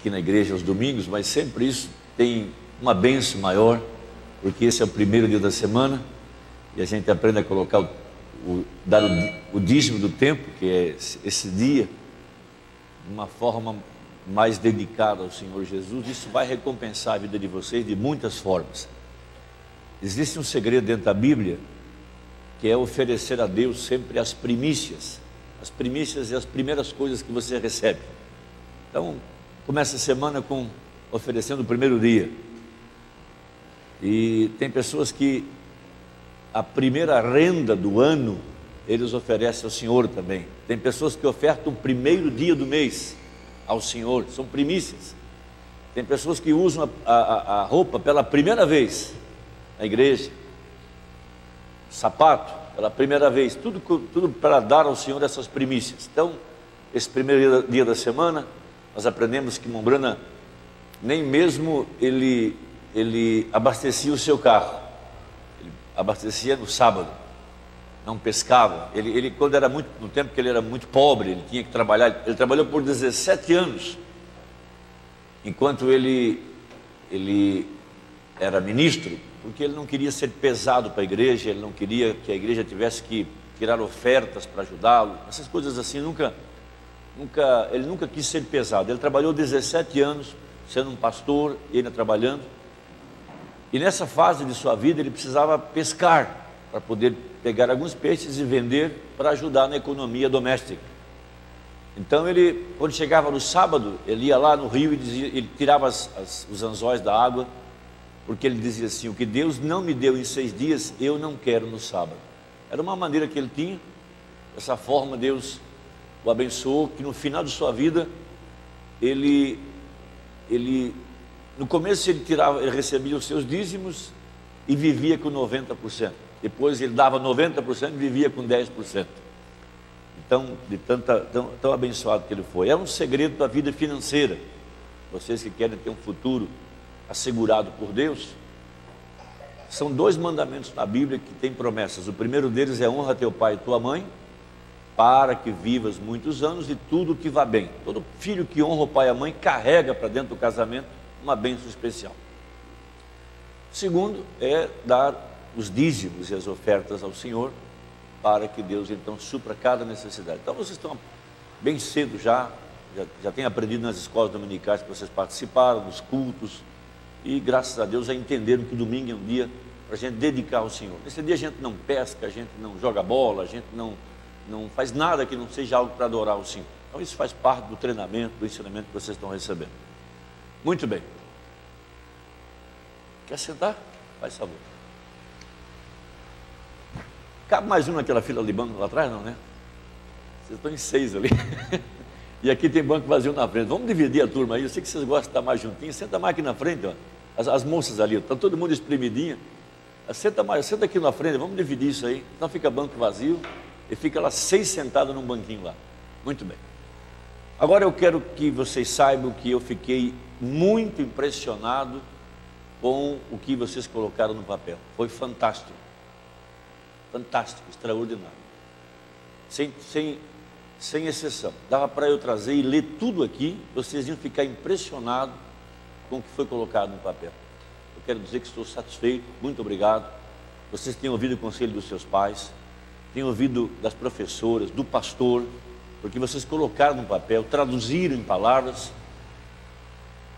aqui na igreja aos domingos, mas sempre isso tem uma benção maior, porque esse é o primeiro dia da semana e a gente aprende a colocar o, o dar o, o dízimo do tempo, que é esse, dia, de uma forma mais dedicada ao Senhor Jesus. Isso vai recompensar a vida de vocês de muitas formas. Existe um segredo dentro da Bíblia que é oferecer a Deus sempre as primícias, as primícias e as primeiras coisas que você recebe. Então, começa a semana com oferecendo o primeiro dia. E tem pessoas que a primeira renda do ano eles oferecem ao Senhor também. Tem pessoas que ofertam o primeiro dia do mês ao Senhor, são primícias. Tem pessoas que usam a, a, a roupa pela primeira vez na igreja, sapato pela primeira vez, tudo, tudo para dar ao Senhor essas primícias. Então, esse primeiro dia da semana, nós aprendemos que Mombrana nem mesmo ele, ele abastecia o seu carro, ele abastecia no sábado, não pescava. Ele, ele, quando era muito, no tempo que ele era muito pobre, ele tinha que trabalhar, ele trabalhou por 17 anos, enquanto ele, ele era ministro, porque ele não queria ser pesado para a igreja, ele não queria que a igreja tivesse que tirar ofertas para ajudá-lo, essas coisas assim, nunca, nunca, ele nunca quis ser pesado. Ele trabalhou 17 anos sendo um pastor e ainda trabalhando. E nessa fase de sua vida ele precisava pescar para poder pegar alguns peixes e vender para ajudar na economia doméstica. Então ele, quando chegava no sábado, ele ia lá no rio e dizia, ele tirava as, as, os anzóis da água porque ele dizia assim: o que Deus não me deu em seis dias, eu não quero no sábado. Era uma maneira que ele tinha, dessa forma Deus o abençoou, que no final de sua vida, ele, ele no começo ele tirava, ele recebia os seus dízimos e vivia com 90%. Depois ele dava 90% e vivia com 10%. Então, de tanta, tão, tão abençoado que ele foi. É um segredo da vida financeira. Vocês que querem ter um futuro assegurado por Deus, são dois mandamentos na Bíblia que têm promessas. O primeiro deles é honra teu pai e tua mãe, para que vivas muitos anos e tudo que vá bem. Todo filho que honra o pai e a mãe carrega para dentro do casamento uma bênção especial. Segundo é dar os dízimos e as ofertas ao Senhor, para que Deus então supra cada necessidade. Então vocês estão bem cedo já, já, já têm aprendido nas escolas dominicais que vocês participaram, nos cultos, e graças a Deus já entenderam que domingo é um dia para a gente dedicar ao Senhor. Nesse dia a gente não pesca, a gente não joga bola, a gente não, não faz nada que não seja algo para adorar o Senhor. Então isso faz parte do treinamento, do ensinamento que vocês estão recebendo. Muito bem. Quer sentar? Faz favor. Cabe mais um naquela fila de banco lá atrás, não, né? Vocês estão em seis ali. E aqui tem banco vazio na frente. Vamos dividir a turma aí. Eu sei que vocês gostam de estar mais juntinhos. Senta mais aqui na frente, ó. As, as moças ali, está todo mundo espremidinha. Senta mais, senta aqui na frente, vamos dividir isso aí. Então fica banco vazio e fica lá seis sentados num banquinho lá. Muito bem. Agora eu quero que vocês saibam que eu fiquei muito impressionado com o que vocês colocaram no papel. Foi fantástico. Fantástico, extraordinário. Sem, sem sem exceção. Dava para eu trazer e ler tudo aqui, vocês iam ficar impressionados com o que foi colocado no papel. Eu quero dizer que estou satisfeito, muito obrigado. Vocês têm ouvido o conselho dos seus pais, têm ouvido das professoras, do pastor, porque vocês colocaram no papel, traduziram em palavras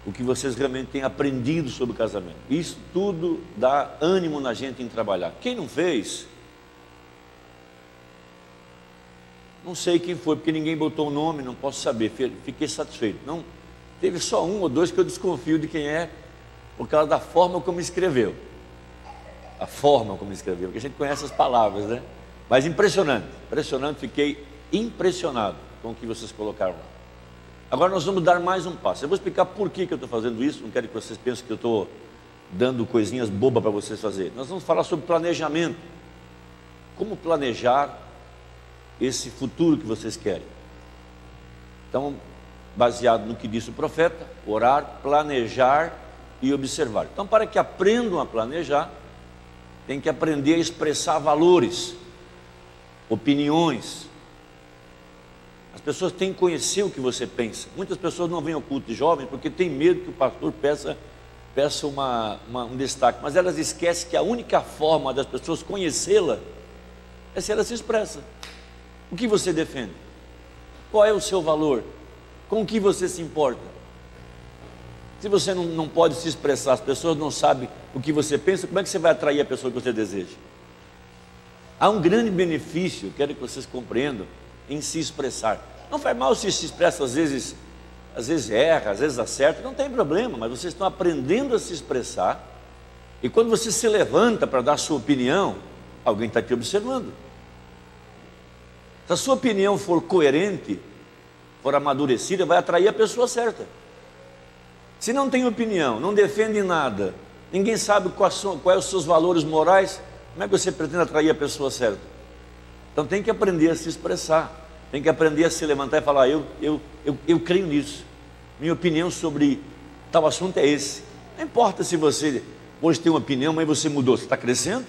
o que vocês realmente têm aprendido sobre o casamento. Isso tudo dá ânimo na gente em trabalhar. Quem não fez, Não sei quem foi, porque ninguém botou o nome, não posso saber. Fiquei satisfeito. Não, teve só um ou dois que eu desconfio de quem é, por causa da forma como escreveu. A forma como escreveu, porque a gente conhece as palavras, né? Mas impressionante, impressionante, fiquei impressionado com o que vocês colocaram lá. Agora nós vamos dar mais um passo. Eu vou explicar por que, que eu estou fazendo isso, não quero que vocês pensem que eu estou dando coisinhas bobas para vocês fazer. Nós vamos falar sobre planejamento. Como planejar esse futuro que vocês querem. Então, baseado no que disse o profeta, orar, planejar e observar. Então, para que aprendam a planejar, tem que aprender a expressar valores, opiniões. pessoas têm que conhecer o que você pensa. Muitas pessoas não vêm ao culto de jovens porque tem medo que o pastor peça, peça uma, uma, um destaque. Mas elas esquecem que a única forma das pessoas conhecê-la é se ela se expressa. O que você defende? Qual é o seu valor? Com o que você se importa? Se você não, não pode se expressar, as pessoas não sabem o que você pensa, como é que você vai atrair a pessoa que você deseja? Há um grande benefício, quero que vocês compreendam, em se expressar. Não faz mal se se expressa, às vezes, às vezes erra, às vezes acerta, não tem problema, mas vocês estão aprendendo a se expressar. E quando você se levanta para dar sua opinião, alguém está te observando. Se a sua opinião for coerente, for amadurecida, vai atrair a pessoa certa. Se não tem opinião, não defende nada, ninguém sabe quais são, quais os seus valores morais, como é que você pretende atrair a pessoa certa? Então tem que aprender a se expressar, tem que aprender a se levantar e falar: eu, eu, eu, eu creio nisso, minha opinião sobre tal assunto é esse. Não importa se você hoje tem uma opinião, mas você mudou, você está crescendo.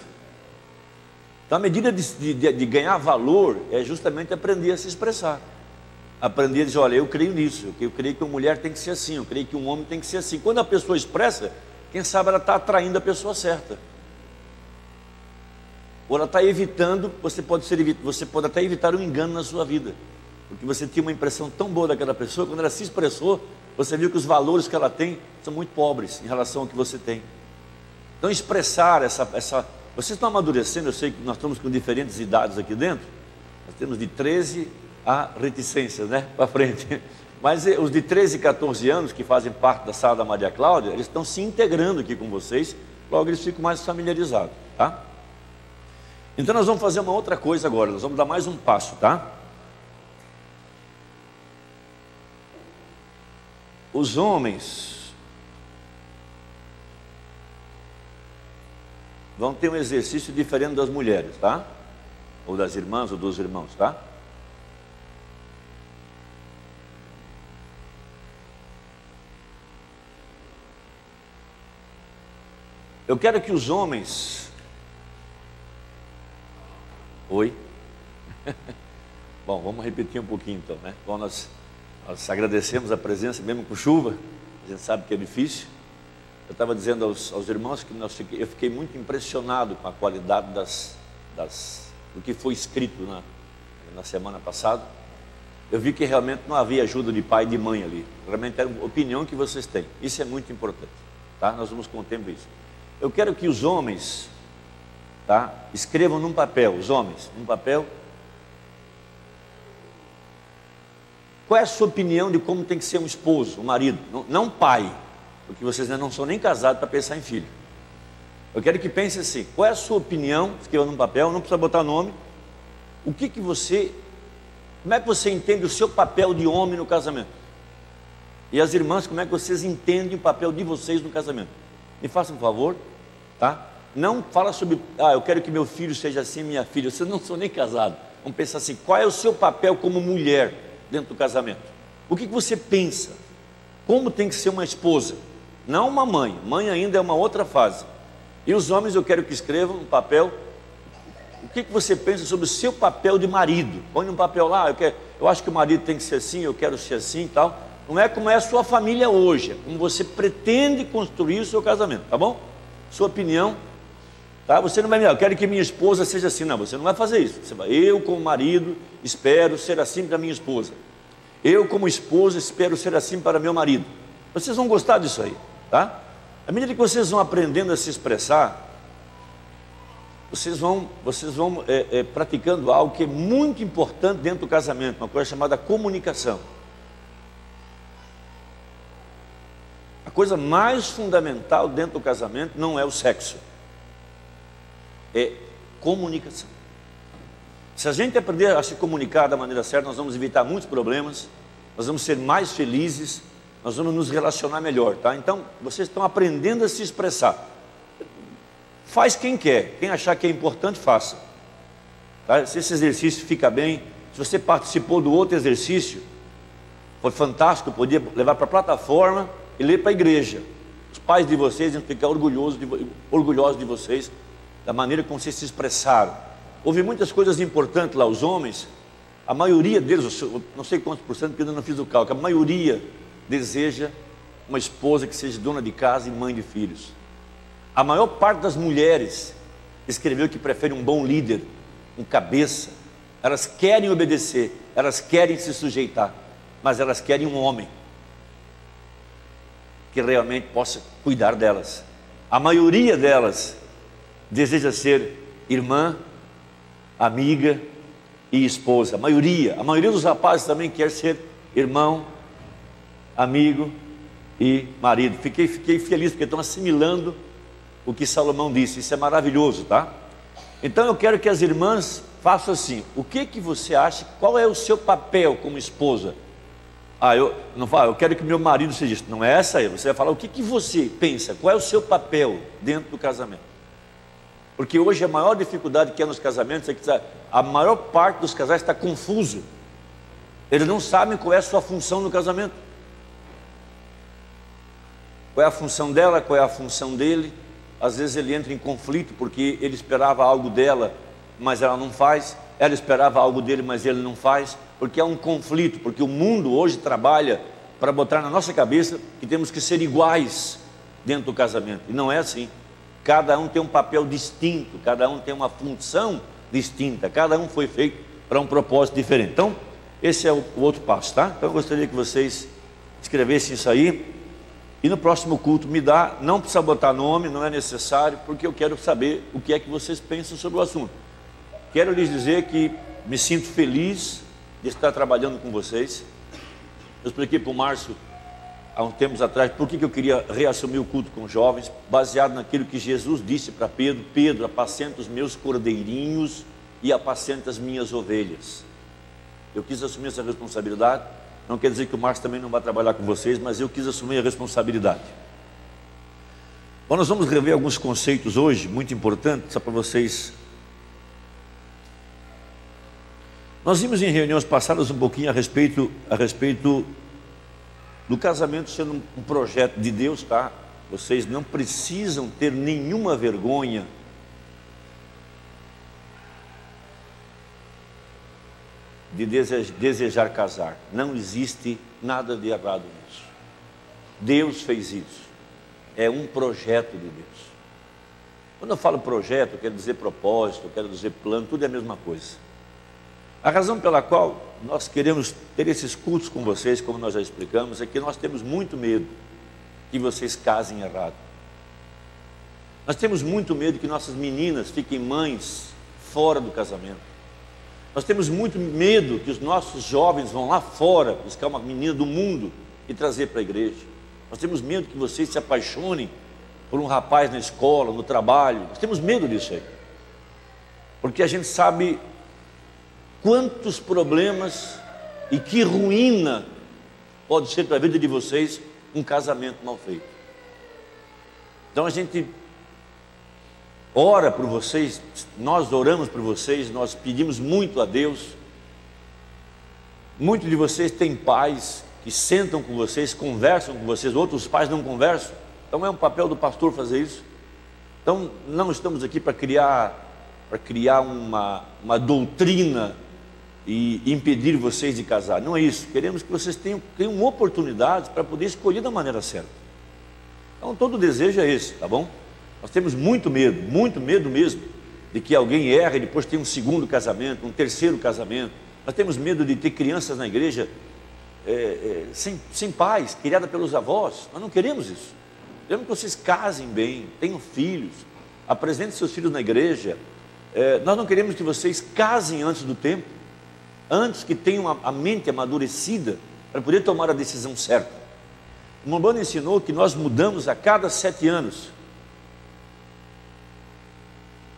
Então a medida de, de, de ganhar valor é justamente aprender a se expressar aprender a dizer, olha, eu creio nisso, eu creio que uma mulher tem que ser assim, eu creio que um homem tem que ser assim. Quando a pessoa expressa, quem sabe ela está atraindo a pessoa certa. Ou ela está evitando, você pode, ser, você pode até evitar um engano na sua vida. Porque você tinha uma impressão tão boa daquela pessoa, quando ela se expressou, você viu que os valores que ela tem são muito pobres em relação ao que você tem. Então expressar essa, essa. Vocês estão amadurecendo, eu sei que nós estamos com diferentes idades aqui dentro. Nós temos de 13 há reticências, né? Para frente. Mas eh, os de 13 e 14 anos que fazem parte da sala da Maria Cláudia, eles estão se integrando aqui com vocês, logo eles ficam mais familiarizados, tá? Então nós vamos fazer uma outra coisa agora, nós vamos dar mais um passo, tá? Os homens vão ter um exercício diferente das mulheres, tá? Ou das irmãs ou dos irmãos, tá? Eu quero que os homens. Oi? Bom, vamos repetir um pouquinho então, né? Bom, nós, nós agradecemos a presença, mesmo com chuva, a gente sabe que é difícil. Eu estava dizendo aos, aos irmãos que nós, eu fiquei muito impressionado com a qualidade das, das, do que foi escrito na, na semana passada. Eu vi que realmente não havia ajuda de pai e de mãe ali. Realmente era a opinião que vocês têm. Isso é muito importante. Tá? Nós vamos com o tempo isso. Eu quero que os homens, tá? Escrevam num papel, os homens, num papel. Qual é a sua opinião de como tem que ser um esposo, um marido, não, não pai, porque vocês ainda não são nem casados para pensar em filho. Eu quero que pense assim: qual é a sua opinião? Escreva num papel, não precisa botar nome. O que que você, como é que você entende o seu papel de homem no casamento? E as irmãs, como é que vocês entendem o papel de vocês no casamento? Me faça um favor, tá? Não fala sobre, ah, eu quero que meu filho seja assim, minha filha. Vocês não são nem casados. Vamos pensar assim: qual é o seu papel como mulher dentro do casamento? O que, que você pensa? Como tem que ser uma esposa? Não uma mãe. Mãe ainda é uma outra fase. E os homens eu quero que escrevam um papel. O que, que você pensa sobre o seu papel de marido? Põe um papel lá, eu, quero, eu acho que o marido tem que ser assim, eu quero ser assim e tal. Não é como é a sua família hoje, é como você pretende construir o seu casamento, tá bom? Sua opinião, tá? Você não vai me, eu quero que minha esposa seja assim, não, você não vai fazer isso. Você vai, eu como marido espero ser assim para minha esposa. Eu como esposa espero ser assim para meu marido. Vocês vão gostar disso aí, tá? À medida que vocês vão aprendendo a se expressar, vocês vão, vocês vão é, é, praticando algo que é muito importante dentro do casamento, uma coisa chamada comunicação. coisa mais fundamental dentro do casamento não é o sexo, é comunicação. Se a gente aprender a se comunicar da maneira certa, nós vamos evitar muitos problemas, nós vamos ser mais felizes, nós vamos nos relacionar melhor, tá? Então, vocês estão aprendendo a se expressar. Faz quem quer, quem achar que é importante, faça. Tá? Se esse exercício fica bem, se você participou do outro exercício, foi fantástico, podia levar para a plataforma e ler para a igreja. Os pais de vocês vão ficar orgulhosos de, orgulhosos de vocês, da maneira como vocês se expressaram. Houve muitas coisas importantes lá, os homens a maioria deles, não sei quantos por cento, porque ainda não fiz o cálculo, a maioria deseja uma esposa que seja dona de casa e mãe de filhos. A maior parte das mulheres escreveu que prefere um bom líder, um cabeça. Elas querem obedecer, elas querem se sujeitar, mas elas querem um homem que realmente possa cuidar delas. A maioria delas deseja ser irmã, amiga e esposa. A maioria, a maioria dos rapazes também quer ser irmão, amigo e marido. Fiquei, fiquei feliz porque estão assimilando o que Salomão disse. Isso é maravilhoso, tá? Então eu quero que as irmãs façam assim. O que que você acha? Qual é o seu papel como esposa? Ah, eu não falo, eu quero que meu marido seja isso. Não é essa aí. Você vai falar o que, que você pensa, qual é o seu papel dentro do casamento. Porque hoje a maior dificuldade que é nos casamentos é que a maior parte dos casais está confuso. Eles não sabem qual é a sua função no casamento. Qual é a função dela, qual é a função dele. Às vezes ele entra em conflito porque ele esperava algo dela, mas ela não faz. Ela esperava algo dele, mas ele não faz porque é um conflito, porque o mundo hoje trabalha para botar na nossa cabeça que temos que ser iguais dentro do casamento. E não é assim. Cada um tem um papel distinto, cada um tem uma função distinta, cada um foi feito para um propósito diferente. Então, esse é o, outro passo, tá? Então eu gostaria que vocês escrevessem isso aí. E no próximo culto me dá, não precisa botar nome, não é necessário, porque eu quero saber o que é que vocês pensam sobre o assunto. Quero lhes dizer que me sinto feliz de estar trabalhando com vocês. Eu expliquei para o Márcio há uns tempos atrás por que eu queria reassumir o culto com jovens, baseado naquilo que Jesus disse para Pedro: Pedro, apacenta os meus cordeirinhos e apacenta as minhas ovelhas. Eu quis assumir essa responsabilidade. Não quer dizer que o Márcio também não vai trabalhar com vocês, mas eu quis assumir a responsabilidade. Bom, nós vamos rever alguns conceitos hoje, muito importantes, só para vocês Nós vimos em reuniões passadas um pouquinho a respeito, a respeito do casamento sendo um projeto de Deus, tá? Vocês não precisam ter nenhuma vergonha de desejar casar. Não existe nada de errado nisso. Deus fez isso. É um projeto de Deus. Quando eu falo projeto, eu quero dizer propósito, eu quero dizer plano, tudo é a mesma coisa. A razão pela qual nós queremos ter esses cultos com vocês, como nós já explicamos, é que nós temos muito medo que vocês casem errado. Nós temos muito medo que nossas meninas fiquem mães fora do casamento. Nós temos muito medo que os nossos jovens vão lá fora buscar uma menina do mundo e trazer para a igreja. Nós temos medo que vocês se apaixonem por um rapaz na escola, no trabalho. Nós temos medo disso aí. Porque a gente sabe quantos problemas e que ruína pode ser para a vida de vocês um casamento mal feito. Então a gente ora por vocês, nós oramos por vocês, nós pedimos muito a Deus. Muitos de vocês têm pais que sentam com vocês, conversam com vocês, outros pais não conversam. Então é um papel do pastor fazer isso. Então não estamos aqui para criar para criar uma, uma doutrina e impedir vocês de casar. Não é isso. Queremos que vocês tenham, tenham oportunidades para poder escolher da maneira certa. Então, todo desejo é esse, tá bom? Nós temos muito medo, muito medo mesmo, de que alguém erre e depois tenha um segundo casamento, um terceiro casamento. Nós temos medo de ter crianças na igreja é, é, sem, sem pais, criadas pelos avós. Nós não queremos isso. Queremos que vocês casem bem, tenham filhos, apresentem seus filhos na igreja. É, nós não queremos que vocês casem antes do tempo antes que tenham a mente amadurecida para poder tomar a decisão certa. O Mombano ensinou que nós mudamos a cada sete anos.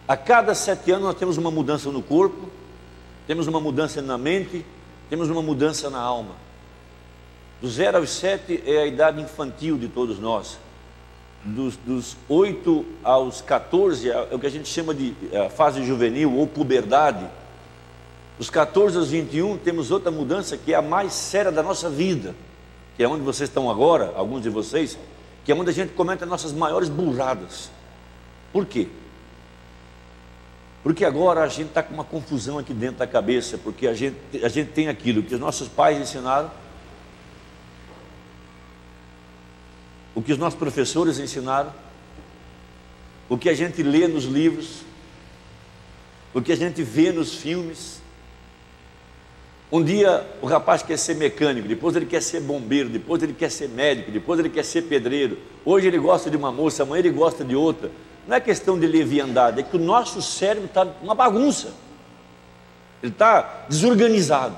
A cada sete anos nós temos uma mudança no corpo, temos uma mudança na mente, temos uma mudança na alma. Do zero aos sete é a idade infantil de todos nós. Dos, 8 aos 14 é o que a gente chama de é, fase juvenil ou puberdade dos 14 aos 21, temos outra mudança que é a mais séria da nossa vida, que é onde vocês estão agora, alguns de vocês, que é onde a gente comete as nossas maiores burradas. Por quê? Porque agora a gente está com uma confusão aqui dentro da cabeça, porque a gente, a gente tem aquilo que os nossos pais ensinaram, o que os nossos professores ensinaram, o que a gente lê nos livros, o que a gente vê nos filmes. Um dia o rapaz quer ser mecânico, depois ele quer ser bombeiro, depois ele quer ser médico, depois ele quer ser pedreiro. Hoje ele gosta de uma moça, amanhã ele gosta de outra. Não é questão de leviandade, é que o nosso cérebro está uma bagunça. Ele está desorganizado.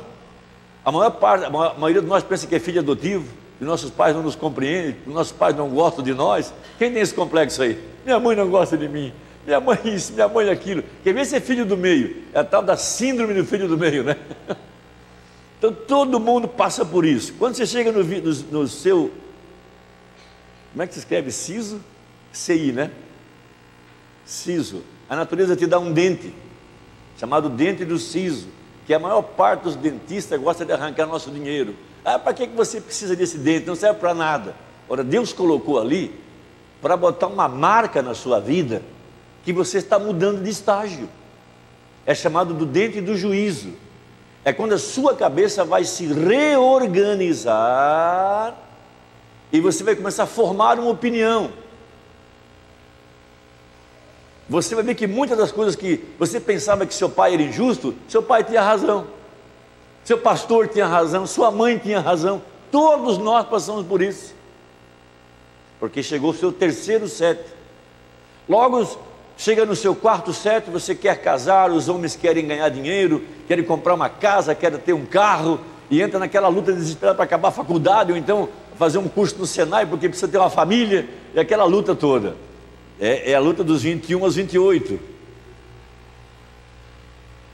A maior parte, a maioria de nós pensa que é filho adotivo, que nossos pais não nos compreendem, que nossos pais não gostam de nós. Quem tem esse complexo aí? Minha mãe não gosta de mim. Minha mãe isso, minha mãe aquilo. Quer ver ser filho do meio? É a tal da síndrome do filho do meio, né? Então todo mundo passa por isso. Quando você chega no, no, no seu. Como é que se escreve? Siso? CI, né? Siso. A natureza te dá um dente, chamado dente do siso, que a maior parte dos dentistas gosta de arrancar nosso dinheiro. Ah, para que você precisa desse dente? Não serve para nada. Ora, Deus colocou ali para botar uma marca na sua vida que você está mudando de estágio. É chamado do dente do juízo. É quando a sua cabeça vai se reorganizar e você vai começar a formar uma opinião. Você vai ver que muitas das coisas que você pensava que seu pai era injusto, seu pai tinha razão. Seu pastor tinha razão, sua mãe tinha razão. Todos nós passamos por isso. Porque chegou o seu terceiro sete. Logo chega no seu quarto sete, você quer casar, os homens querem ganhar dinheiro, querem comprar uma casa, querem ter um carro, e entra naquela luta desesperada para acabar a faculdade, ou então fazer um curso no Senai, porque precisa ter uma família, e aquela luta toda. É, é a luta dos 21 aos 28.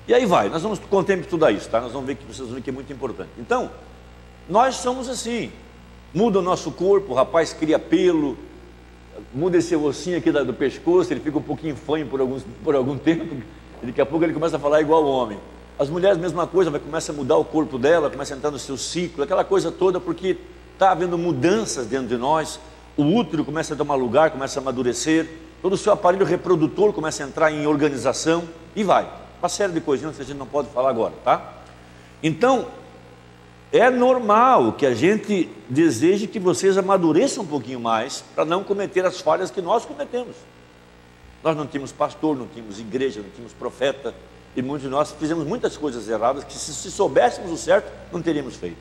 E aí vai, nós vamos com o tempo estudar isso, tá? Nós vamos ver que vocês vão ver que é muito importante. Então, nós somos assim. Muda o nosso corpo, o rapaz cria pelo, muda esse ossinho aqui do pescoço, ele fica um pouquinho fanho por, alguns, por algum tempo, e daqui a pouco ele começa a falar igual homem. As mulheres, mesma coisa, vai começar a mudar o corpo dela, começa a entrar no seu ciclo, aquela coisa toda, porque está havendo mudanças dentro de nós, o útero começa a tomar lugar, começa a amadurecer, todo o seu aparelho reprodutor começa a entrar em organização e vai. Uma série de coisinhas que a gente não pode falar agora, tá? Então, é normal que a gente deseje que vocês amadureçam um pouquinho mais para não cometer as falhas que nós cometemos. Nós não tínhamos pastor, não tínhamos igreja, não tínhamos profeta, e muitos de nós fizemos muitas coisas erradas que, se, se soubéssemos o certo, não teríamos feito.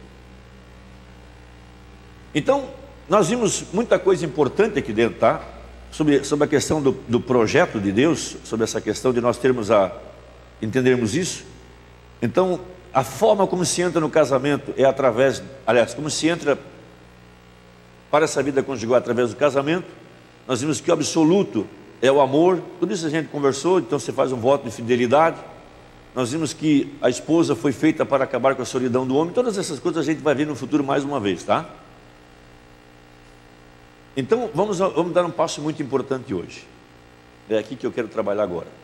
Então, nós vimos muita coisa importante aqui dentro, tá? Sobre, sobre a questão do, do projeto de Deus, sobre essa questão de nós termos a entendermos isso. Então, a forma como se entra no casamento é através, aliás, como se entra para essa vida conjugal através do casamento. Nós vimos que o absoluto é o amor, tudo isso a gente conversou, então você faz um voto de fidelidade. Nós vimos que a esposa foi feita para acabar com a solidão do homem, todas essas coisas a gente vai ver no futuro mais uma vez, tá? Então, vamos, vamos dar um passo muito importante hoje. É aqui que eu quero trabalhar agora.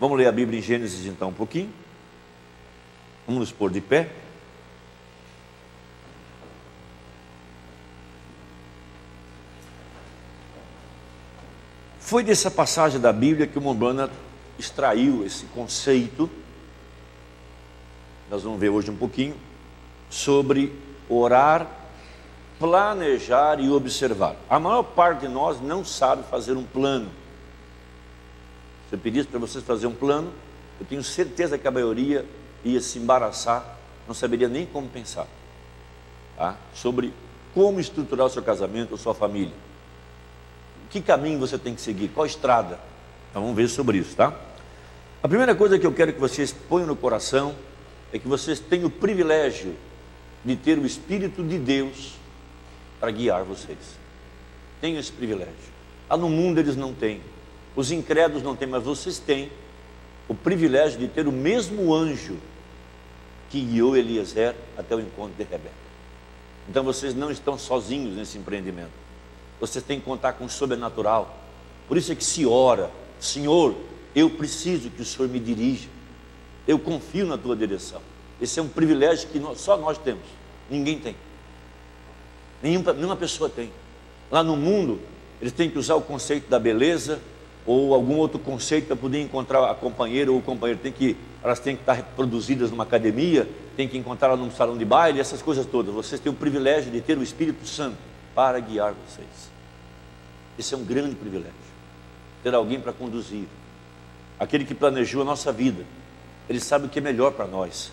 Vamos ler a Bíblia em Gênesis então um pouquinho. Vamos nos pôr de pé. Foi dessa passagem da Bíblia que o Mombana extraiu esse conceito. Nós vamos ver hoje um pouquinho sobre orar, planejar e observar. A maior parte de nós não sabe fazer um plano. Se eu pedisse para vocês fazer um plano, eu tenho certeza que a maioria ia se embaraçar, não saberia nem como pensar. Tá? Sobre como estruturar o seu casamento, a sua família. Que caminho você tem que seguir? Qual estrada? Então vamos ver sobre isso, tá? A primeira coisa que eu quero que vocês ponham no coração é que vocês tenham o privilégio de ter o Espírito de Deus para guiar vocês. Tenham esse privilégio. Lá no mundo eles não têm. Os incrédulos não têm, mas vocês têm o privilégio de ter o mesmo anjo que guiou Eliezer até o encontro de Rebeca. Então vocês não estão sozinhos nesse empreendimento. Vocês têm que contar com o sobrenatural. Por isso é que se ora, Senhor, eu preciso que o Senhor me dirija. Eu confio na tua direção. Esse é um privilégio que nós, só nós temos. Ninguém tem. Nenhuma, nenhuma pessoa tem. Lá no mundo, eles têm que usar o conceito da beleza, ou algum outro conceito para poder encontrar a companheira ou o companheiro. Tem que, elas têm que estar reproduzidas numa academia, tem que encontrá-la num salão de baile, essas coisas todas. Vocês têm o privilégio de ter o Espírito Santo para guiar vocês. Esse é um grande privilégio. Ter alguém para conduzir. Aquele que planejou a nossa vida. Ele sabe o que é melhor para nós.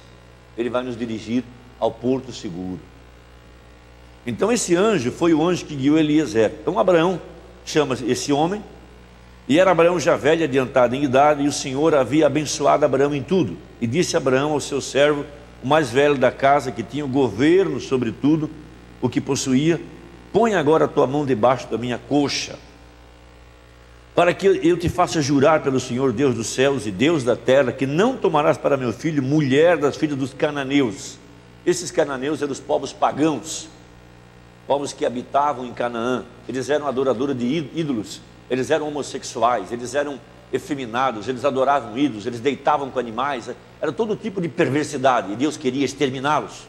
Ele vai nos dirigir ao porto seguro. Então esse anjo foi o anjo que guiou Eliezer. Então Abraão chama esse homem, e era Abraão já velho, adiantado em idade, e o Senhor havia abençoado Abraão em tudo. E disse Abraão ao seu servo, o mais velho da casa, que tinha o governo sobre tudo, o que possuía, põe agora a tua mão debaixo da minha coxa, para que eu te faça jurar pelo Senhor Deus dos céus e Deus da terra, que não tomarás para meu filho mulher das filhas dos cananeus. Esses cananeus eram os povos pagãos, povos que habitavam em Canaã, eles eram adoradores de ídolos, eles eram homossexuais, eles eram efeminados, eles adoravam ídolos, eles deitavam com animais, era todo tipo de perversidade, e Deus queria exterminá-los.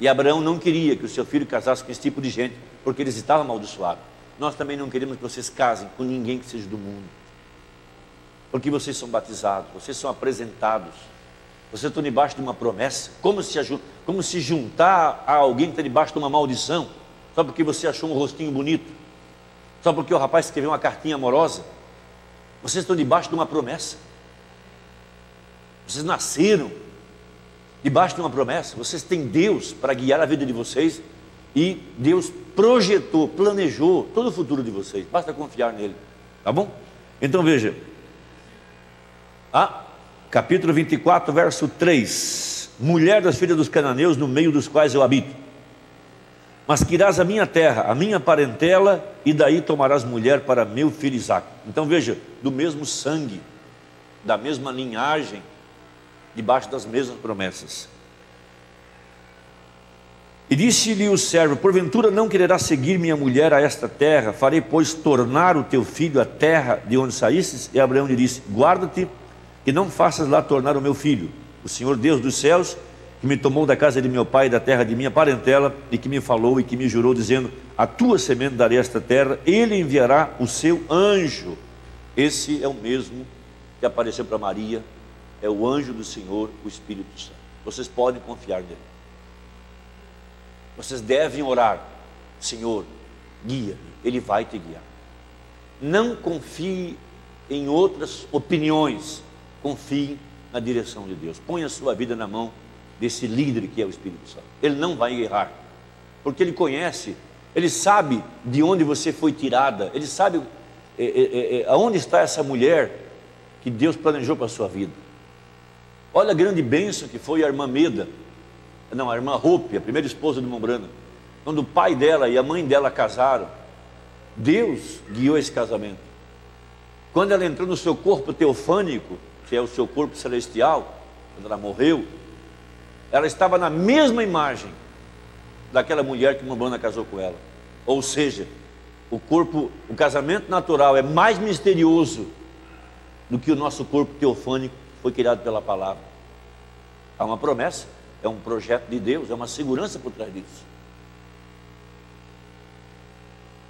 E Abraão não queria que o seu filho casasse com esse tipo de gente, porque eles estavam amaldiçoados. Nós também não queremos que vocês casem com ninguém que seja do mundo, porque vocês são batizados, vocês são apresentados, vocês estão debaixo de uma promessa, como se, como se juntar a alguém que está debaixo de uma maldição, só porque você achou um rostinho bonito, só porque o rapaz escreveu uma cartinha amorosa. Vocês estão debaixo de uma promessa. Vocês nasceram debaixo de uma promessa. Vocês têm Deus para guiar a vida de vocês e Deus projetou, planejou todo o futuro de vocês. Basta confiar nele, tá bom? Então veja, ah, capítulo 24, verso 3: Mulher das filhas dos cananeus, no meio dos quais eu habito mas que irás a minha terra, a minha parentela, e daí tomarás mulher para meu filho Isaac. Então veja, do mesmo sangue, da mesma linhagem, debaixo das mesmas promessas. E disse-lhe o servo: Porventura não quererás seguir minha mulher a esta terra, farei, pois, tornar o teu filho a terra de onde saístes? E Abraão lhe disse: Guarda-te, que não faças lá tornar o meu filho. O Senhor Deus dos céus que me tomou da casa de meu pai, da terra de minha parentela, e que me falou e que me jurou, dizendo: A tua semente darei esta terra, ele enviará o seu anjo. Esse é o mesmo que apareceu para Maria, é o anjo do Senhor, o Espírito Santo. Vocês podem confiar nele. Vocês devem orar, Senhor, guia-me, ele vai te guiar. Não confie em outras opiniões, confie na direção de Deus. Ponha a sua vida na mão desse líder que é o Espírito Santo. Ele não vai errar, porque ele conhece, ele sabe de onde você foi tirada, ele sabe é, é, é, aonde está essa mulher que Deus planejou para a sua vida. Olha a grande bênção que foi a irmã Meda, não, a irmã Hope, a primeira esposa de Mombrana. Quando o pai dela e a mãe dela casaram, Deus guiou esse casamento. Quando ela entrou no seu corpo teofânico, que é o seu corpo celestial, quando ela morreu, ela estava na mesma imagem daquela mulher que Mambrana casou com ela. Ou seja, o corpo, o casamento natural é mais misterioso do que o nosso corpo teofânico foi criado pela palavra. Há uma promessa, é um projeto de Deus, é uma segurança por trás disso.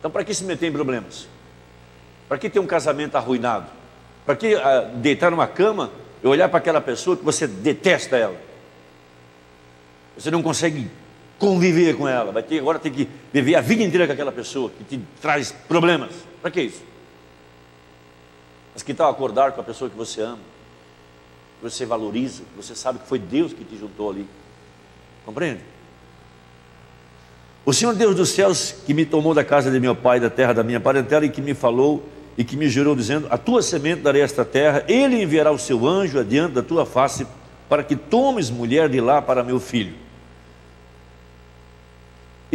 Então, para que se meter em problemas? Para que ter um casamento arruinado? Para que uh, deitar numa cama e olhar para aquela pessoa que você detesta ela? Você não consegue conviver com ela. Vai ter agora ter que viver a vida inteira com aquela pessoa que te traz problemas. Para que isso? Mas que tal acordar com a pessoa que você ama, que você valoriza, que você sabe que foi Deus que te juntou ali. Compreende? O Senhor Deus dos céus, que me tomou da casa de meu pai, da terra da minha parentela, e que me falou e que me jurou, dizendo: A tua semente darei esta terra, ele enviará o seu anjo adiante da tua face, para que tomes mulher de lá para meu filho.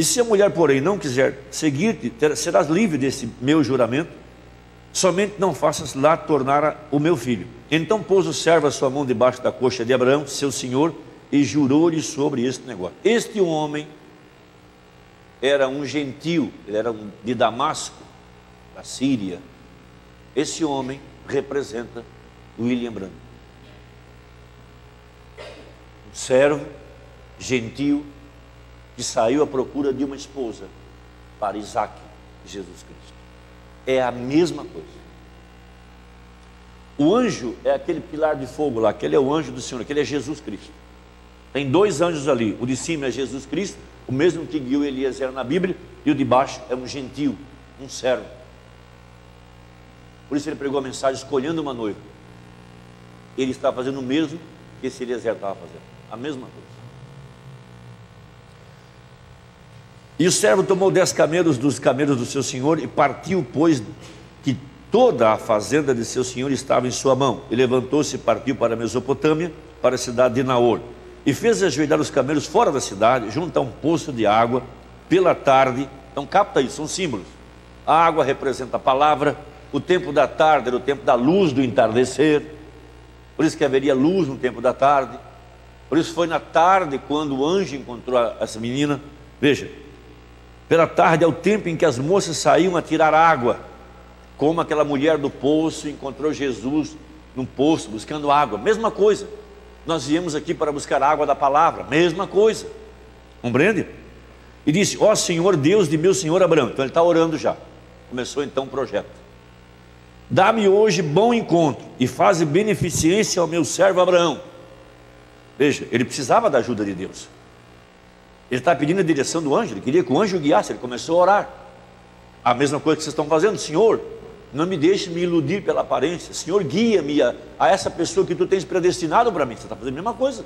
E se a mulher, porém, não quiser seguir-te, serás livre desse meu juramento, somente não faças lá tornar o meu filho. Então pôs o servo a sua mão debaixo da coxa de Abraão, seu senhor, e jurou-lhe sobre este negócio. Este homem era um gentil, ele era de Damasco, da Síria. Esse homem representa William Branco. Um servo, gentil, que saiu à procura de uma esposa para Isaac, Jesus Cristo. É a mesma coisa. O anjo é aquele pilar de fogo lá, aquele é o anjo do Senhor, aquele é Jesus Cristo. Tem dois anjos ali, o de cima é Jesus Cristo, o mesmo que guiou Eliezer na Bíblia, e o de baixo é um gentil, um servo. Por isso ele pregou a mensagem escolhendo uma noiva. Ele está fazendo o mesmo que esse Eliezer estava fazendo, a mesma coisa. E o servo tomou dez camelos dos camelos do seu senhor e partiu, pois que toda a fazenda de seu senhor estava em sua mão. E levantou-se e partiu para a Mesopotâmia, para a cidade de Naor. E fez ajoelhar os camelos fora da cidade, junto a um poço de água, pela tarde. Então capta isso, são símbolos. A água representa a palavra, o tempo da tarde era o tempo da luz do entardecer. Por isso que haveria luz no tempo da tarde. Por isso foi na tarde quando o anjo encontrou essa menina. Veja, pela tarde é o tempo em que as moças saíam a tirar água, como aquela mulher do poço encontrou Jesus num poço buscando água. Mesma coisa. Nós viemos aqui para buscar água da palavra. Mesma coisa. Compreende? E disse: Ó oh, Senhor Deus de meu Senhor Abraão. Então ele está orando já. Começou então o projeto. Dá-me hoje bom encontro e faze beneficência ao meu servo Abraão. Veja, ele precisava da ajuda de Deus. Ele está pedindo a direção do anjo, ele queria que o anjo guiasse, ele começou a orar. A mesma coisa que vocês estão fazendo, Senhor, não me deixe me iludir pela aparência, Senhor, guia-me a, a, essa pessoa que tu tens predestinado para mim. Você está fazendo a mesma coisa.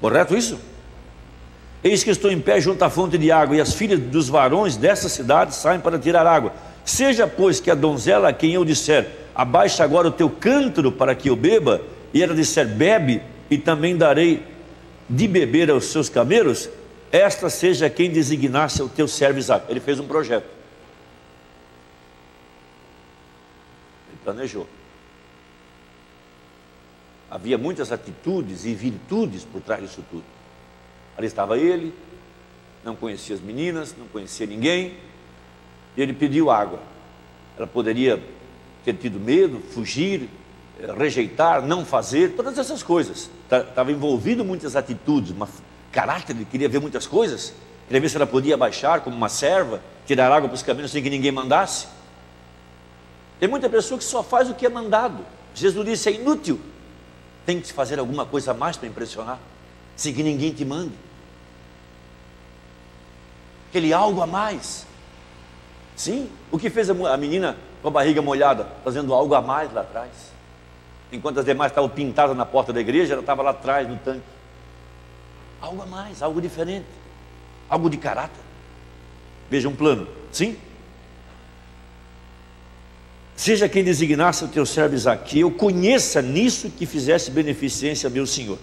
Correto isso? Eis que estou em pé junto à fonte de água, e as filhas dos varões dessa cidade saem para tirar água. Seja, pois, que a donzela a quem eu disser, abaixa agora o teu cântaro para que eu beba, e ela disser, bebe, e também darei de beber aos seus camelos, esta seja quem designasse o teu servo Isaac. Ele fez um projeto. Ele planejou. Havia muitas atitudes e virtudes por trás disso tudo. Ali estava ele, não conhecia as meninas, não conhecia ninguém, e ele pediu água. Ela poderia ter tido medo, fugir, rejeitar, não fazer, todas essas coisas. Estava envolvido muitas atitudes, uma caráter, ele queria ver muitas coisas. Queria ver se ela podia baixar como uma serva, tirar água para os caminhos sem que ninguém mandasse. Tem muita pessoa que só faz o que é mandado. Jesus disse: é inútil. Tem que fazer alguma coisa a mais para impressionar, sem que ninguém te mande. Aquele algo a mais. Sim, o que fez a menina com a barriga molhada, fazendo algo a mais lá atrás enquanto as demais estavam pintadas na porta da igreja, ela estava lá atrás no tanque. Algo a mais, algo diferente, algo de caráter. Veja um plano, sim? Seja quem designasse o teu servo Isaque, eu conheça nisso que fizesse beneficência a meu Senhor.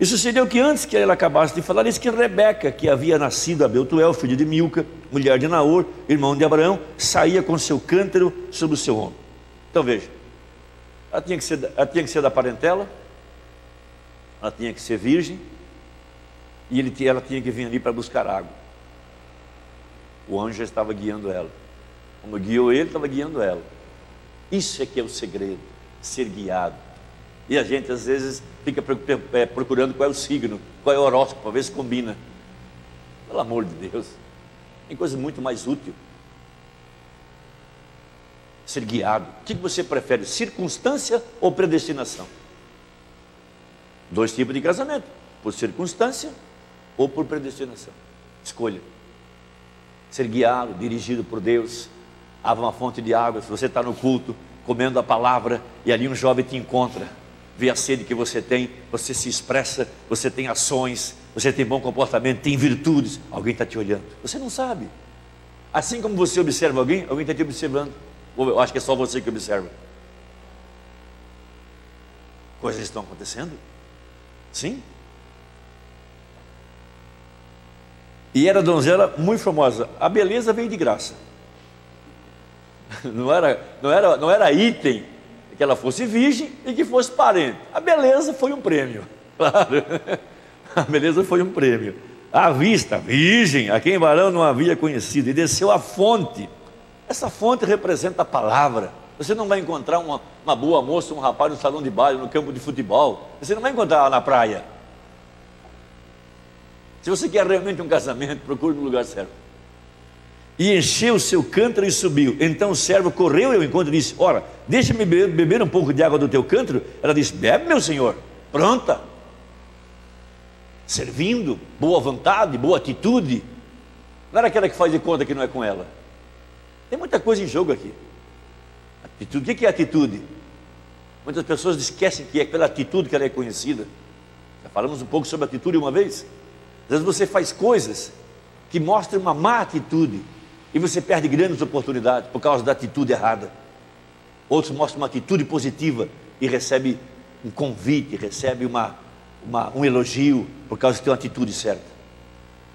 E sucedeu que antes que ela acabasse de falar, disse que Rebeca, que havia nascido a Beltuel, filho de Milca, mulher de Naor, irmão de Abraão, saía com seu cântaro sobre o seu ombro. Então veja, ela tinha que ser, ela tinha que ser da parentela, ela tinha que ser virgem, e ele, ela tinha que vir ali para buscar água. O anjo já estava guiando ela. Quando guiou ele, estava guiando ela. Isso é que é o segredo, ser guiado. E a gente às vezes fica é, procurando qual é o signo, qual é o horóscopo, para ver se combina. Pelo amor de Deus, tem coisa muito mais útil ser guiado. O que você prefere, circunstância ou predestinação? Dois tipos de casamento: por circunstância ou por predestinação. Escolha. Ser guiado, dirigido por Deus. Há uma fonte de água. Se você está no culto, comendo a palavra, e ali um jovem te encontra, vê a sede que você tem, você se expressa, você tem ações, você tem bom comportamento, tem virtudes. Alguém está te olhando. Você não sabe. Assim como você observa alguém, alguém está te observando. Eu acho que é só você que observa? Coisas estão acontecendo? Sim. E era donzela muito famosa. A beleza veio de graça. Não era, não era, não era item que ela fosse virgem e que fosse parente. A beleza foi um prêmio. Claro. A beleza foi um prêmio. À vista, virgem, a quem varão não havia conhecido, e desceu à fonte essa fonte representa a palavra. Você não vai encontrar uma, uma boa moça, um rapaz no salão de baile, no campo de futebol. Você não vai encontrar ela na praia. Se você quer realmente um casamento, procure no lugar certo. e encheu o seu cântaro e subiu. Então o servo correu ao encontro e disse: Ora, deixa-me beber, beber um pouco de água do teu cântaro. Ela disse: Bebe, meu senhor. Pronta. Servindo, boa vontade, boa atitude. Não era aquela que faz de conta que não é com ela. Tem muita coisa em jogo aqui. Atitude. O que é atitude? Muitas pessoas esquecem que é pela atitude que ela é conhecida. Já falamos um pouco sobre atitude uma vez. Às vezes você faz coisas que mostram uma má atitude e você perde grandes oportunidades por causa da atitude errada. Outros mostram uma atitude positiva e recebe um convite, recebe uma, uma, um elogio por causa de ter uma atitude certa.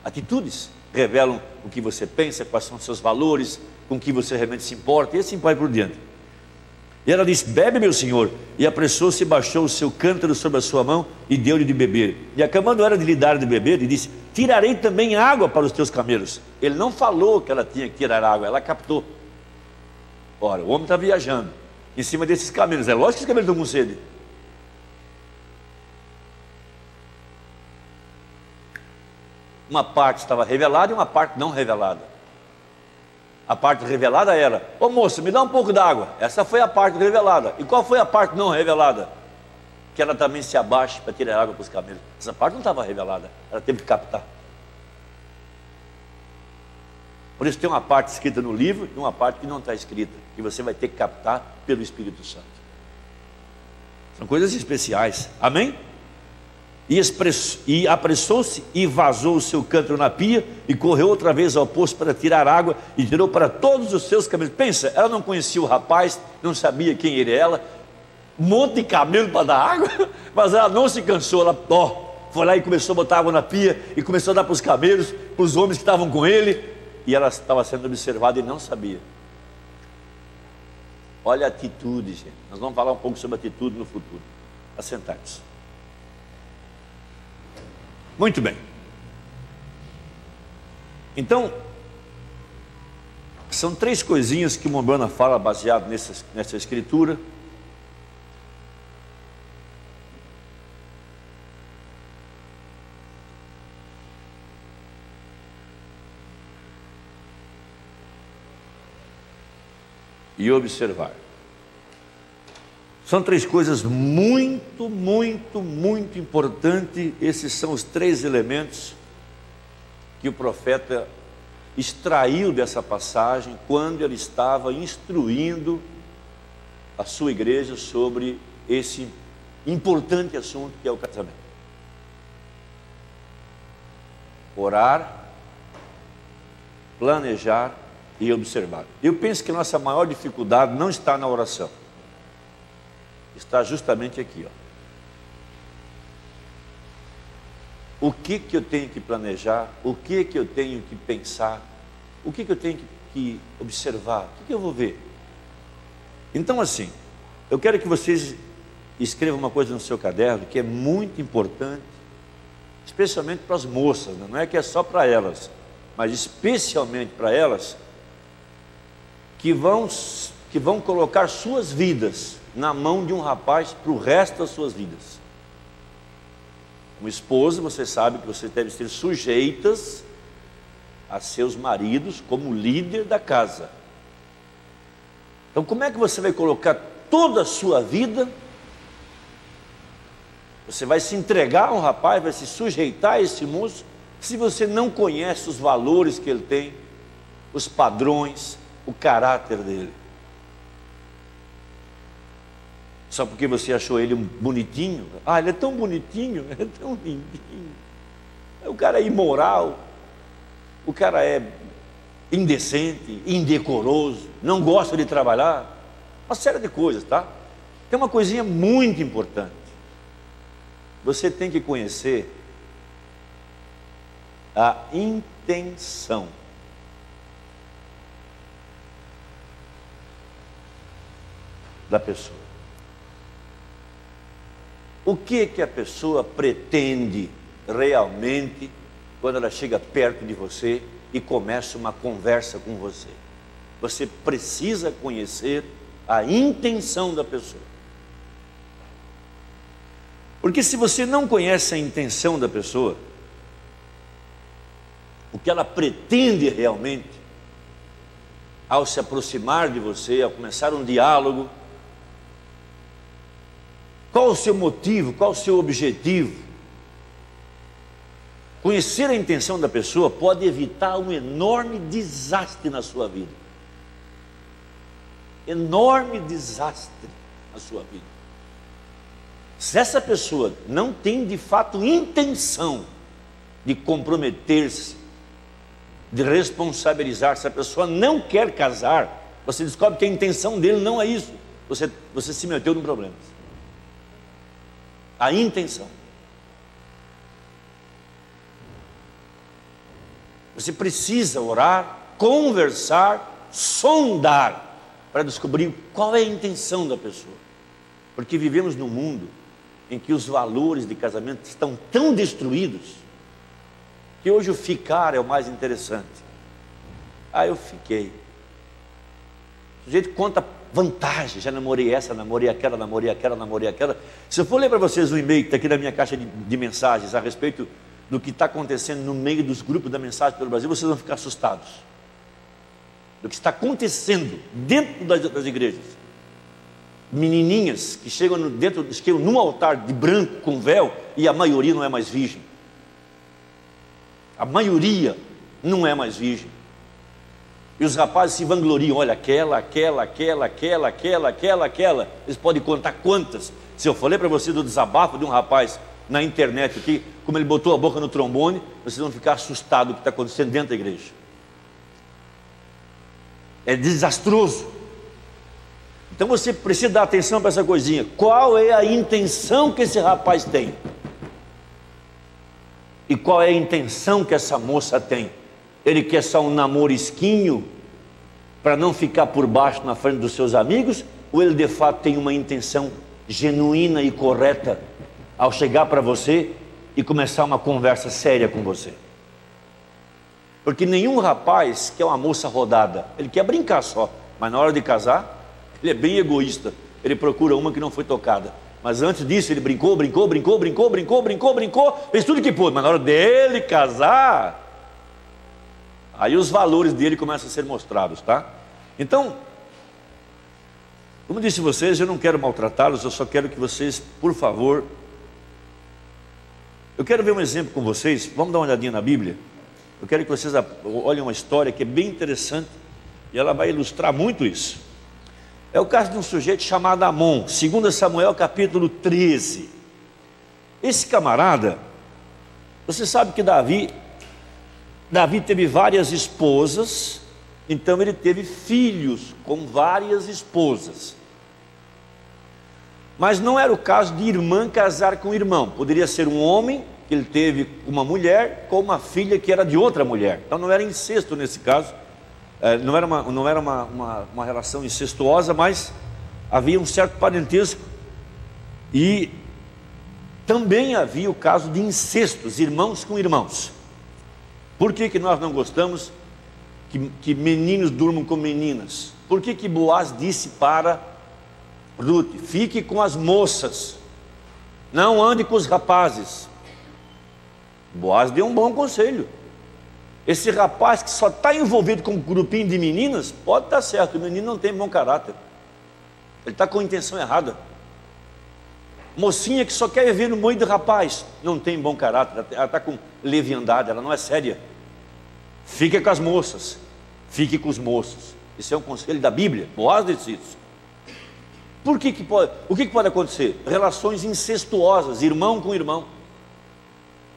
Atitudes revelam o que você pensa, quais são os seus valores, com que você realmente se importa, e assim vai por diante. E ela disse: Bebe, meu senhor. E apressou-se baixou o seu cântaro sobre a sua mão e deu-lhe de beber. E acabando era de lhe dar de beber, e disse: Tirarei também água para os teus camelos. Ele não falou que ela tinha que tirar água, ela captou. Ora, o homem está viajando em cima desses camelos. É lógico que os camelos estão com sede. Uma parte estava revelada e uma parte não revelada. A parte revelada era: Ô moço, me dá um pouco d'água. Essa foi a parte revelada. E qual foi a parte não revelada? Que ela também se abaixe para tirar água para os camelos. Essa parte não estava revelada. Ela teve que captar. Por isso tem uma parte escrita no livro e uma parte que não está escrita. Que você vai ter que captar pelo Espírito Santo. São coisas especiais. Amém? E, apressou-se e vazou o seu cântaro na pia e correu outra vez ao poço para tirar água e tirou para todos os seus camelos. Pensa, ela não conhecia o rapaz, não sabia quem era ela, monte de camelo para dar água, mas ela não se cansou, ela ó, foi lá e começou a botar água na pia e começou a dar para os camelos, para os homens que estavam com ele, e ela estava sendo observada e não sabia. Olha a atitude, gente. Nós vamos falar um pouco sobre atitude no futuro. Assentados. Muito bem. Então, são três coisinhas que Mombana fala baseado nessa, nessa escritura. E observar. São três coisas muito, muito, muito importantes. Esses são os três elementos que o profeta extraiu dessa passagem quando ele estava instruindo a sua igreja sobre esse importante assunto que é o casamento. Orar, planejar e observar. Eu penso que nossa maior dificuldade não está na oração está justamente aqui. Ó. O que, que eu tenho que planejar? O que, que eu tenho que pensar? O que, que eu tenho que, que observar? O que, que eu vou ver? Então, assim, eu quero que vocês escrevam uma coisa no seu caderno que é muito importante, especialmente para as moças, né? não é que é só para elas, mas especialmente para elas, que vão, que vão colocar suas vidas na mão de um rapaz para o resto das suas vidas. Como esposa, você sabe que você deve ser sujeitas a seus maridos como líder da casa. Então, como é que você vai colocar toda a sua vida? Você vai se entregar a um rapaz, vai se sujeitar a esse moço, se você não conhece os valores que ele tem, os padrões, o caráter dele. Só porque você achou ele bonitinho. Ah, ele é tão bonitinho, é tão lindinho. O cara é imoral. O cara é indecente, indecoroso, não gosta de trabalhar. Uma série de coisas, tá? Tem uma coisinha muito importante. Você tem que conhecer a intenção. da pessoa. O que que a pessoa pretende realmente quando ela chega perto de você e começa uma conversa com você? Você precisa conhecer a intenção da pessoa. Porque se você não conhece a intenção da pessoa, o que ela pretende realmente, ao se aproximar de você, ao começar um diálogo? Qual o seu motivo? Qual o seu objetivo? Conhecer a intenção da pessoa pode evitar um enorme desastre na sua vida. Enorme desastre na sua vida. Se essa pessoa não tem de fato intenção de comprometer-se, de responsabilizar, se a pessoa não quer casar, você descobre que a intenção dele não é isso. Você, você se meteu num problema. A intenção. Você precisa orar, conversar, sondar, para descobrir qual é a intenção da pessoa. Porque vivemos num mundo em que os valores de casamento estão tão destruídos, que hoje o ficar é o mais interessante. Ah, eu fiquei. O sujeito conta vantagem, já namorei essa, namorei aquela, namorei aquela, namorei aquela. Se eu for ler para vocês o e-mail que está aqui na minha caixa de, de mensagens a respeito do que está acontecendo no meio dos grupos da mensagem pelo Brasil, vocês vão ficar assustados. Do que está acontecendo dentro das, das igrejas. Menininhas que chegam no, dentro, chegam num altar de branco com véu e a maioria não é mais virgem. A maioria não é mais virgem. E os rapazes se vangloriam, olha, aquela, aquela, aquela, aquela, aquela, aquela, aquela. Eles podem contar quantas. Se eu falei para você do desabafo de um rapaz na internet aqui, como ele botou a boca no trombone, vocês vão ficar assustados do que está acontecendo dentro da igreja. É desastroso. Então você precisa dar atenção para essa coisinha. Qual é a intenção que esse rapaz tem? E qual é a intenção que essa moça tem? Ele quer só um namoro esquinho para não ficar por baixo na frente dos seus amigos? Ou ele de fato tem uma intenção genuína e correta ao chegar para você e começar uma conversa séria com você. Porque nenhum rapaz quer uma moça rodada, ele quer brincar só, mas na hora de casar, ele é bem egoísta, ele procura uma que não foi tocada. Mas antes disso, ele brincou, brincou, brincou, brincou, brincou, brincou, brincou, fez tudo que pôde, mas na hora dele casar, aí os valores dele começam a ser mostrados, tá? Então, como disse vocês, eu não quero maltratá-los, eu só quero que vocês, por favor, eu quero ver um exemplo com vocês. Vamos dar uma olhadinha na Bíblia. Eu quero que vocês olhem uma história que é bem interessante e ela vai ilustrar muito isso. É o caso de um sujeito chamado Amon, 2 Samuel capítulo 13. Esse camarada, você sabe que Davi, Davi teve várias esposas, então ele teve filhos com várias esposas. Mas não era o caso de irmã casar com irmão. Poderia ser um homem que ele teve uma mulher com uma filha que era de outra mulher. Então não era incesto nesse caso. É, não era, uma, não era uma, uma, uma relação incestuosa, mas havia um certo parentesco. E também havia o caso de incestos, irmãos com irmãos. Por que, que nós não gostamos que, que meninos durmam com meninas? Por que, que Boaz disse para Ruth, fique com as moças, não ande com os rapazes. Boaz deu um bom conselho. Esse rapaz que só está envolvido com um grupinho de meninas, pode estar certo, o menino não tem bom caráter. Ele está com a intenção errada. Mocinha que só quer ver no moinho do rapaz, não tem bom caráter, ela está com leviandade, ela não é séria. Fique com as moças, fique com os moços. Esse é um conselho da Bíblia. Boaz disse isso. Por que, que pode, o que, que pode acontecer? Relações incestuosas, irmão com irmão.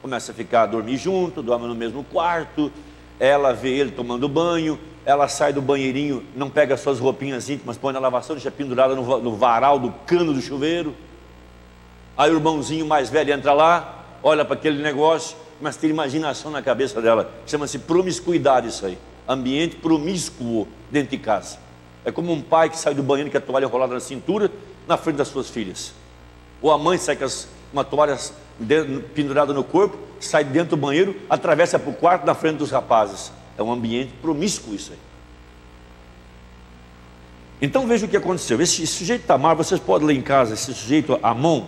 Começa a ficar a dormir junto, dorme no mesmo quarto, ela vê ele tomando banho, ela sai do banheirinho, não pega suas roupinhas íntimas, põe na lavação, deixa pendurada no, no varal do cano do chuveiro. Aí o irmãozinho mais velho entra lá, olha para aquele negócio, mas tem imaginação na cabeça dela. Chama-se promiscuidade isso aí. Ambiente promíscuo dentro de casa. É como um pai que sai do banheiro com a toalha enrolada na cintura na frente das suas filhas. Ou a mãe sai com as, uma toalha pendurada no corpo, sai dentro do banheiro, atravessa para o quarto na frente dos rapazes. É um ambiente promíscuo isso aí. Então veja o que aconteceu. Esse, esse sujeito Tamar, vocês podem ler em casa, esse sujeito Amon,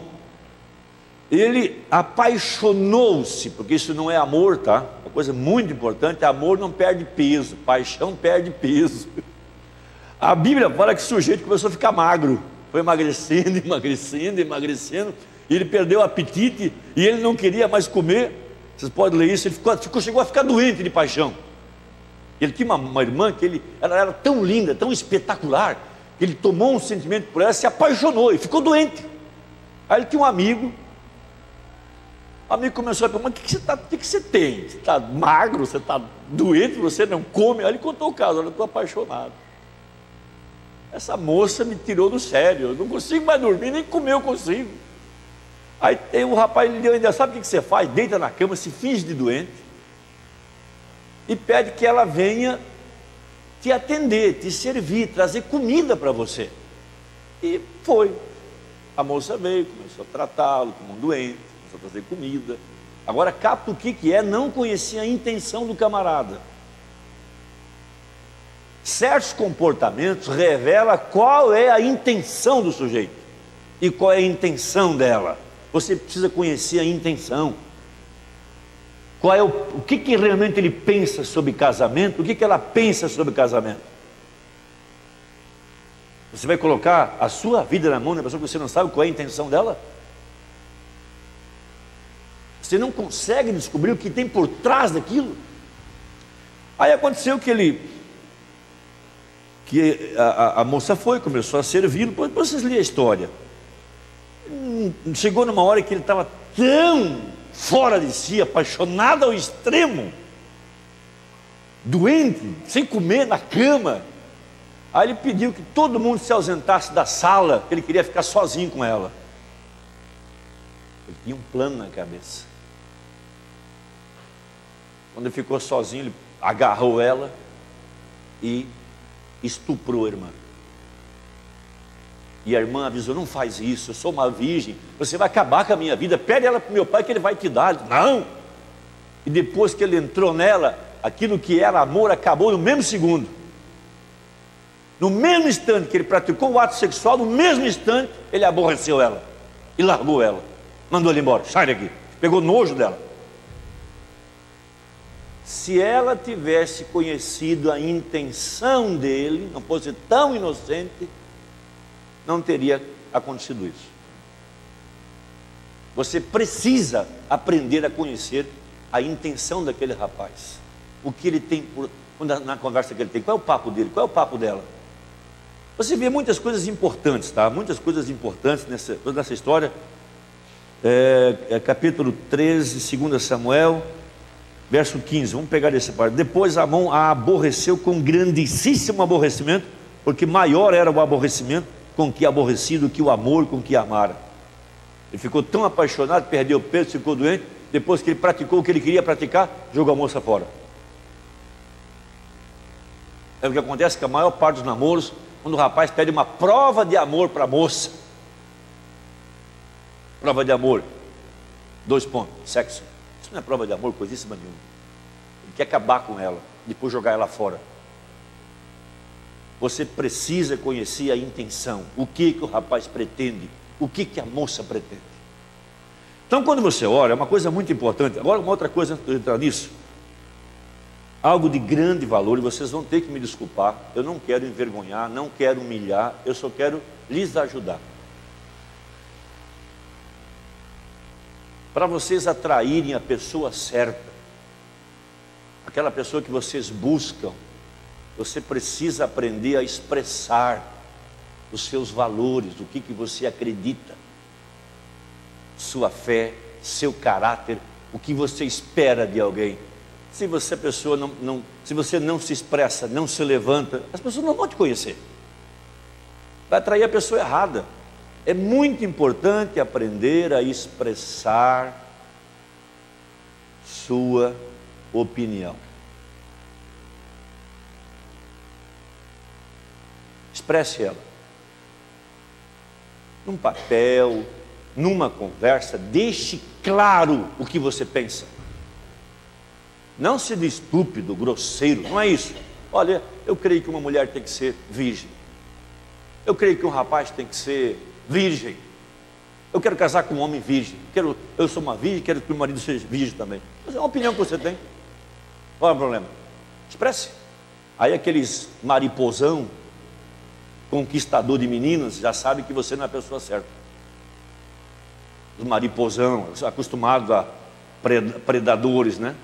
ele apaixonou-se, porque isso não é amor, tá? Uma coisa muito importante, amor não perde peso, paixão perde peso. A Bíblia fala que o sujeito começou a ficar magro, foi emagrecendo, emagrecendo, emagrecendo, e ele perdeu o apetite e ele não queria mais comer. Vocês podem ler isso, ele ficou, ficou, chegou a ficar doente de paixão. Ele tinha uma, uma irmã que ele, ela era tão linda, tão espetacular, que ele tomou um sentimento por ela, se apaixonou e ficou doente. Aí ele tinha um amigo, o amigo começou a perguntar: mas o que, você, tá, que, que você tem? Você está magro, você está doente, você não come? Aí ele contou o caso: olha, eu estou apaixonado. Essa moça me tirou do sério, eu não consigo mais dormir, nem comer eu consigo. Aí tem um rapaz, ele ainda, sabe o que você faz? Deita na cama, se finge de doente e pede que ela venha te atender, te servir, trazer comida para você. E foi. A moça veio, começou a tratá-lo como um doente, começou a trazer comida. Agora capta o que, que é, não conhecia a intenção do camarada. Certos comportamentos revelam qual é a intenção do sujeito e qual é a intenção dela. Você precisa conhecer a intenção. Qual é o, o que, que realmente ele pensa sobre casamento? O que, que ela pensa sobre casamento? Você vai colocar a sua vida na mão da pessoa que você não sabe qual é a intenção dela? Você não consegue descobrir o que tem por trás daquilo. Aí aconteceu que ele que a, a, moça foi, começou a servi-lo, depois vocês lêem a história. Hum, chegou numa hora que ele estava tão fora de si, apaixonado ao extremo, doente, sem comer na cama. Aí ele pediu que todo mundo se ausentasse da sala, ele queria ficar sozinho com ela. Ele tinha um plano na cabeça. Quando ele ficou sozinho, ele agarrou ela e estuprou a irmã. E a irmã avisou: não faz isso, eu sou uma virgem, você vai acabar com a minha vida, pede ela para o meu pai que ele vai te dar. Não! E depois que ele entrou nela, aquilo que era amor acabou no mesmo segundo. No mesmo instante que ele praticou o ato sexual, no mesmo instante ele aborreceu ela e largou ela, mandou ela embora, sai daqui, pegou nojo dela. Se ela tivesse conhecido a intenção dele, não fosse tão inocente, não teria acontecido isso. Você precisa aprender a conhecer a intenção daquele rapaz. O que ele tem por, na, conversa que ele tem. Qual é o papo dele? Qual é o papo dela? Você vê muitas coisas importantes, tá? Muitas coisas importantes nessa, nessa história. É, é, capítulo 13, 2 Samuel, verso 15. Vamos pegar essa parte. Depois Amon a aborreceu com grandíssimo aborrecimento, porque maior era o aborrecimento com que aborrecido que o amor com que amara. Ele ficou tão apaixonado, perdeu peso, ficou doente. Depois que ele praticou o que ele queria praticar, jogou a moça fora. É o que acontece que a maior parte dos namoros, quando o rapaz pede uma prova de amor para a moça, prova de amor, dois pontos, sexo. Isso não é prova de amor, coisíssima nenhuma. Ele quer acabar com ela, depois jogar ela fora você precisa conhecer a intenção, o que, que o rapaz pretende, o que, que a moça pretende. Então, quando você ora, é uma coisa muito importante. Agora, uma outra coisa entrar nisso, algo de grande valor, e vocês vão ter que me desculpar. Eu não quero envergonhar, não quero humilhar, eu só quero lhes ajudar. Para vocês atraírem a pessoa certa, aquela pessoa que vocês buscam, você precisa aprender a expressar os seus valores, o que, que você acredita, sua fé, seu caráter, o que você espera de alguém. Se você pessoa não, não, se você não se expressa, não se levanta, as pessoas não vão te conhecer. Vai atrair a pessoa errada. É muito importante aprender a expressar sua opinião. Expresse ela. Num papel, numa conversa, deixe claro o que você pensa. Não seja estúpido, grosseiro, não é isso. Olha, eu creio que uma mulher tem que ser virgem. Eu creio que um rapaz tem que ser virgem. Eu quero casar com um homem virgem. Quero, eu sou uma virgem, quero que o marido seja virgem também. Mas é uma opinião que você tem. Qual é o problema? Expresse. Aí aqueles mariposão conquistador de meninas, já sabe que você não é a pessoa certa. Os mariposão, acostumados a predadores, né?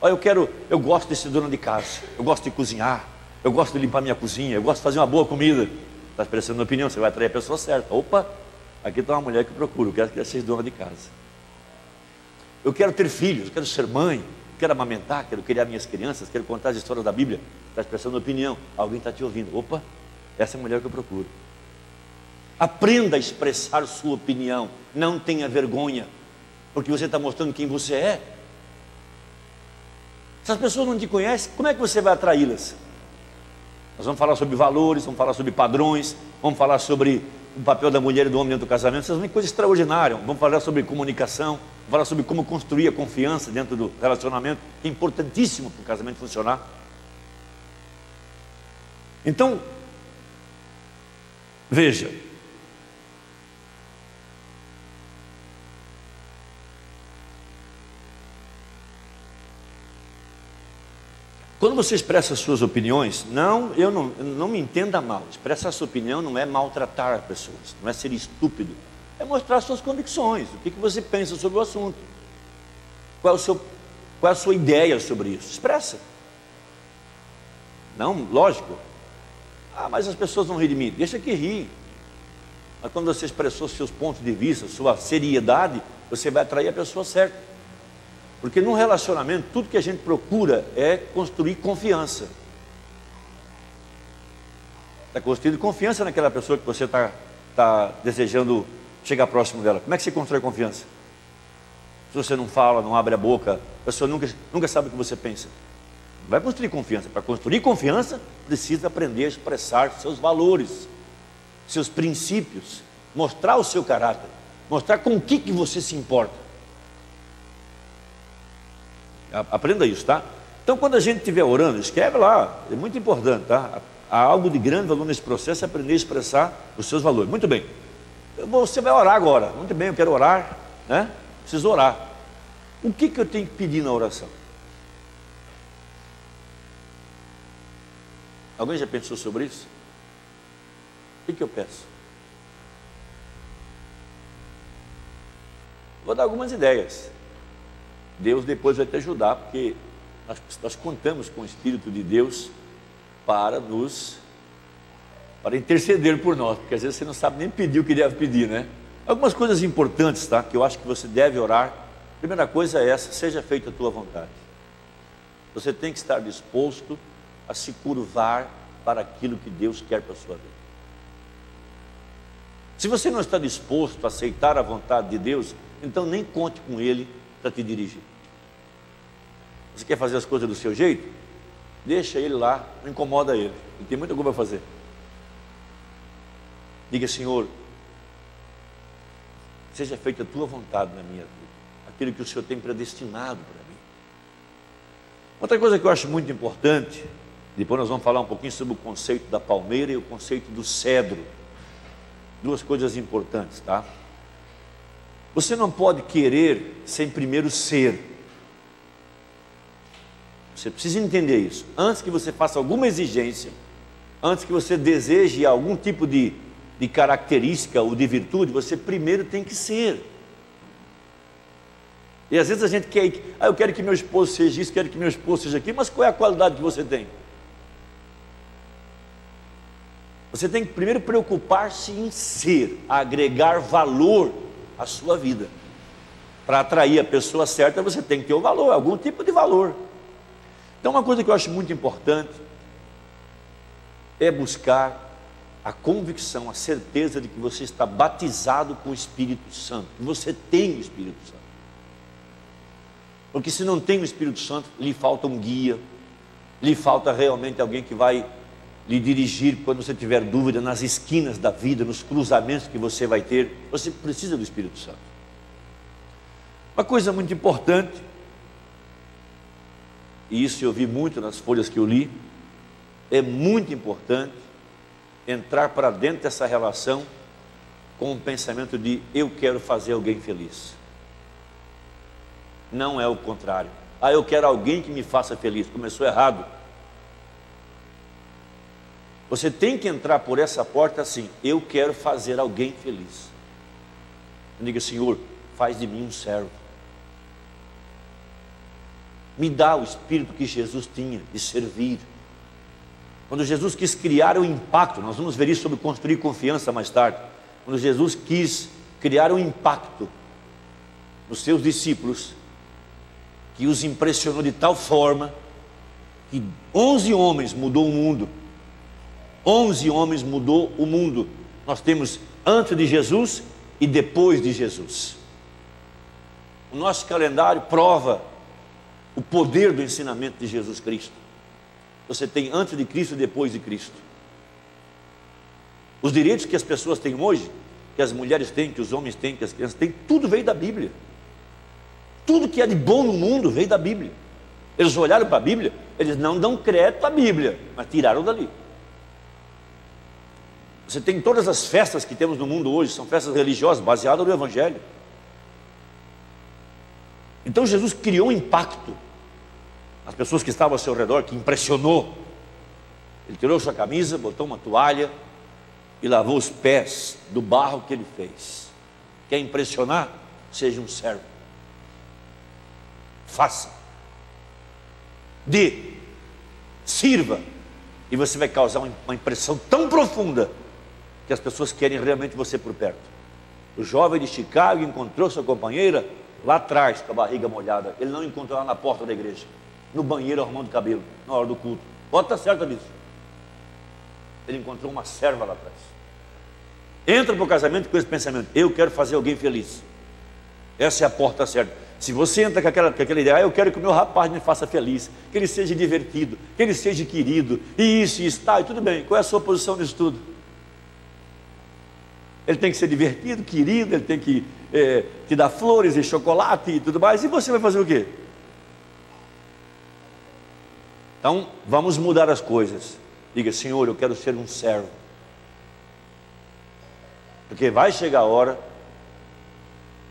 Olha, eu quero, eu gosto de ser dona de casa, eu gosto de cozinhar, eu gosto de limpar minha cozinha, eu gosto de fazer uma boa comida. Está expressando opinião, você vai atrair a pessoa certa. Opa, aqui está uma mulher que procura, eu quero que seja dona de casa. Eu quero ter filhos, eu quero ser mãe, quero amamentar, quero criar minhas crianças, quero contar as histórias da Bíblia. Está expressando opinião, alguém está te ouvindo. Opa, essa é a mulher que eu procuro. Aprenda a expressar sua opinião, não tenha vergonha, porque você está mostrando quem você é. Se as pessoas não te conhecem, como é que você vai atraí-las? Nós vamos falar sobre valores, vamos falar sobre padrões, vamos falar sobre o papel da mulher e do homem dentro do casamento. Essas são coisas extraordinárias. Vamos falar sobre comunicação, vamos falar sobre como construir a confiança dentro do relacionamento, que é importantíssimo para o casamento funcionar. Então, veja, Quando você expressa suas opiniões, não, eu não, não me entenda mal. Expressar sua opinião não é maltratar as pessoas, não é ser estúpido. É mostrar suas convicções, o que, que você pensa sobre o assunto. Qual é, o seu, qual é a sua ideia sobre isso? Expressa. Não, lógico. Ah, mas as pessoas vão rir de mim. Deixa que rir. Mas quando você expressou seus pontos de vista, sua seriedade, você vai atrair a pessoa certa. Porque num relacionamento, tudo que a gente procura é construir confiança. Está construindo confiança naquela pessoa que você está tá desejando chegar próximo dela. Como é que você constrói confiança? Se você não fala, não abre a boca, a pessoa nunca, nunca sabe o que você pensa. Vai construir confiança. Para construir confiança, precisa aprender a expressar seus valores, seus princípios, mostrar o seu caráter, mostrar com o que, que você se importa. Aprenda isso, tá? Então, quando a gente estiver orando, escreve lá, é muito importante, tá? Há algo de grande valor nesse processo, é aprender a expressar os seus valores. Muito bem. Você vai orar agora. Muito bem, eu quero orar, né? Preciso orar. O que, que eu tenho que pedir na oração? Alguém já pensou sobre isso? O que, que eu peço? Vou dar algumas ideias. Deus depois vai te ajudar, porque nós, nós contamos com o Espírito de Deus para nos para interceder por nós, porque às vezes você não sabe nem pedir o que deve pedir, né? Algumas coisas importantes, tá? Que eu acho que você deve orar. Primeira coisa é essa: seja feita a tua vontade. Você tem que estar disposto a se curvar para aquilo que Deus quer para a sua vida. Se você não está disposto a aceitar a vontade de Deus, então nem conte com Ele para te dirigir. Você quer fazer as coisas do seu jeito? Deixa ele lá, não incomoda ele. Ele tem muita coisa para fazer. Diga, Senhor, seja feita a tua vontade na minha vida, aquilo que o Senhor tem predestinado para mim. Outra coisa que eu acho muito importante, depois nós vamos falar um pouquinho sobre o conceito da palmeira e o conceito do cedro. Duas coisas importantes, tá? Você não pode querer sem primeiro ser. Você precisa entender isso. Antes que você faça alguma exigência, antes que você deseje algum tipo de, de característica ou de virtude, você primeiro tem que ser. E às vezes a gente quer, ah, eu quero que meu esposo seja isso, quero que meu esposo seja aquilo, mas qual é a qualidade que você tem? Você tem que primeiro preocupar-se em ser, agregar valor a sua vida. Para atrair a pessoa certa, você tem que ter o valor, algum tipo de valor. Então, uma coisa que eu acho muito importante é buscar a convicção, a certeza de que você está batizado com o Espírito Santo, que você tem o Espírito Santo. Porque se não tem o Espírito Santo, lhe falta um guia, lhe falta realmente alguém que vai lhe dirigir quando você tiver dúvida nas esquinas da vida, nos cruzamentos que você vai ter. Você precisa do Espírito Santo. Uma coisa muito importante, e isso eu vi muito nas folhas que eu li, é muito importante entrar para dentro dessa relação com o pensamento de eu quero fazer alguém feliz. Não é o contrário. Ah, eu quero alguém que me faça feliz. Começou errado. Você tem que entrar por essa porta assim: eu quero fazer alguém feliz. Diga, Senhor, faz de mim um servo. Me dá o espírito que Jesus tinha de servir. Quando Jesus quis criar o impacto, nós vamos ver isso sobre construir confiança mais tarde. Quando Jesus quis criar um impacto nos seus discípulos, que os impressionou de tal forma que 11 homens mudou o mundo. 11 homens mudou o mundo. Nós temos antes de Jesus e depois de Jesus. O nosso calendário prova o poder do ensinamento de Jesus Cristo. Você tem antes de Cristo e depois de Cristo. Os direitos que as pessoas têm hoje, que as mulheres têm, que os homens têm, que as crianças têm, tudo veio da Bíblia. Tudo que é de bom no mundo veio da Bíblia. Eles olharam para a Bíblia, eles não dão crédito à Bíblia, mas tiraram dali. Você tem todas as festas que temos no mundo hoje, são festas religiosas baseadas no Evangelho. Então Jesus criou um impacto nas pessoas que estavam ao seu redor, que impressionou. Ele tirou sua camisa, botou uma toalha e lavou os pés do barro que ele fez. Quer impressionar? Seja um servo. Faça. Dê. Sirva. E você vai causar uma impressão tão profunda que as pessoas querem realmente você por perto. O jovem de Chicago encontrou sua companheira lá atrás, com a barriga molhada. Ele não encontrou lá na porta da igreja, no banheiro arrumando cabelo, na hora do culto. Pode estar certa disso. Ele encontrou uma serva lá atrás. Entra para o casamento com esse pensamento: eu quero fazer alguém feliz. Essa é a porta certa. Se você entra com aquela, com aquela ideia, ah, eu quero que o meu rapaz me faça feliz, que ele seja divertido, que ele seja querido, e isso e está, e tudo bem. Qual é a sua posição nisso tudo? Ele tem que ser divertido, querido, ele tem que é, te dar flores e chocolate e tudo mais. E você vai fazer o quê? Então, vamos mudar as coisas. Diga, Senhor, eu quero ser um servo. Porque vai chegar a hora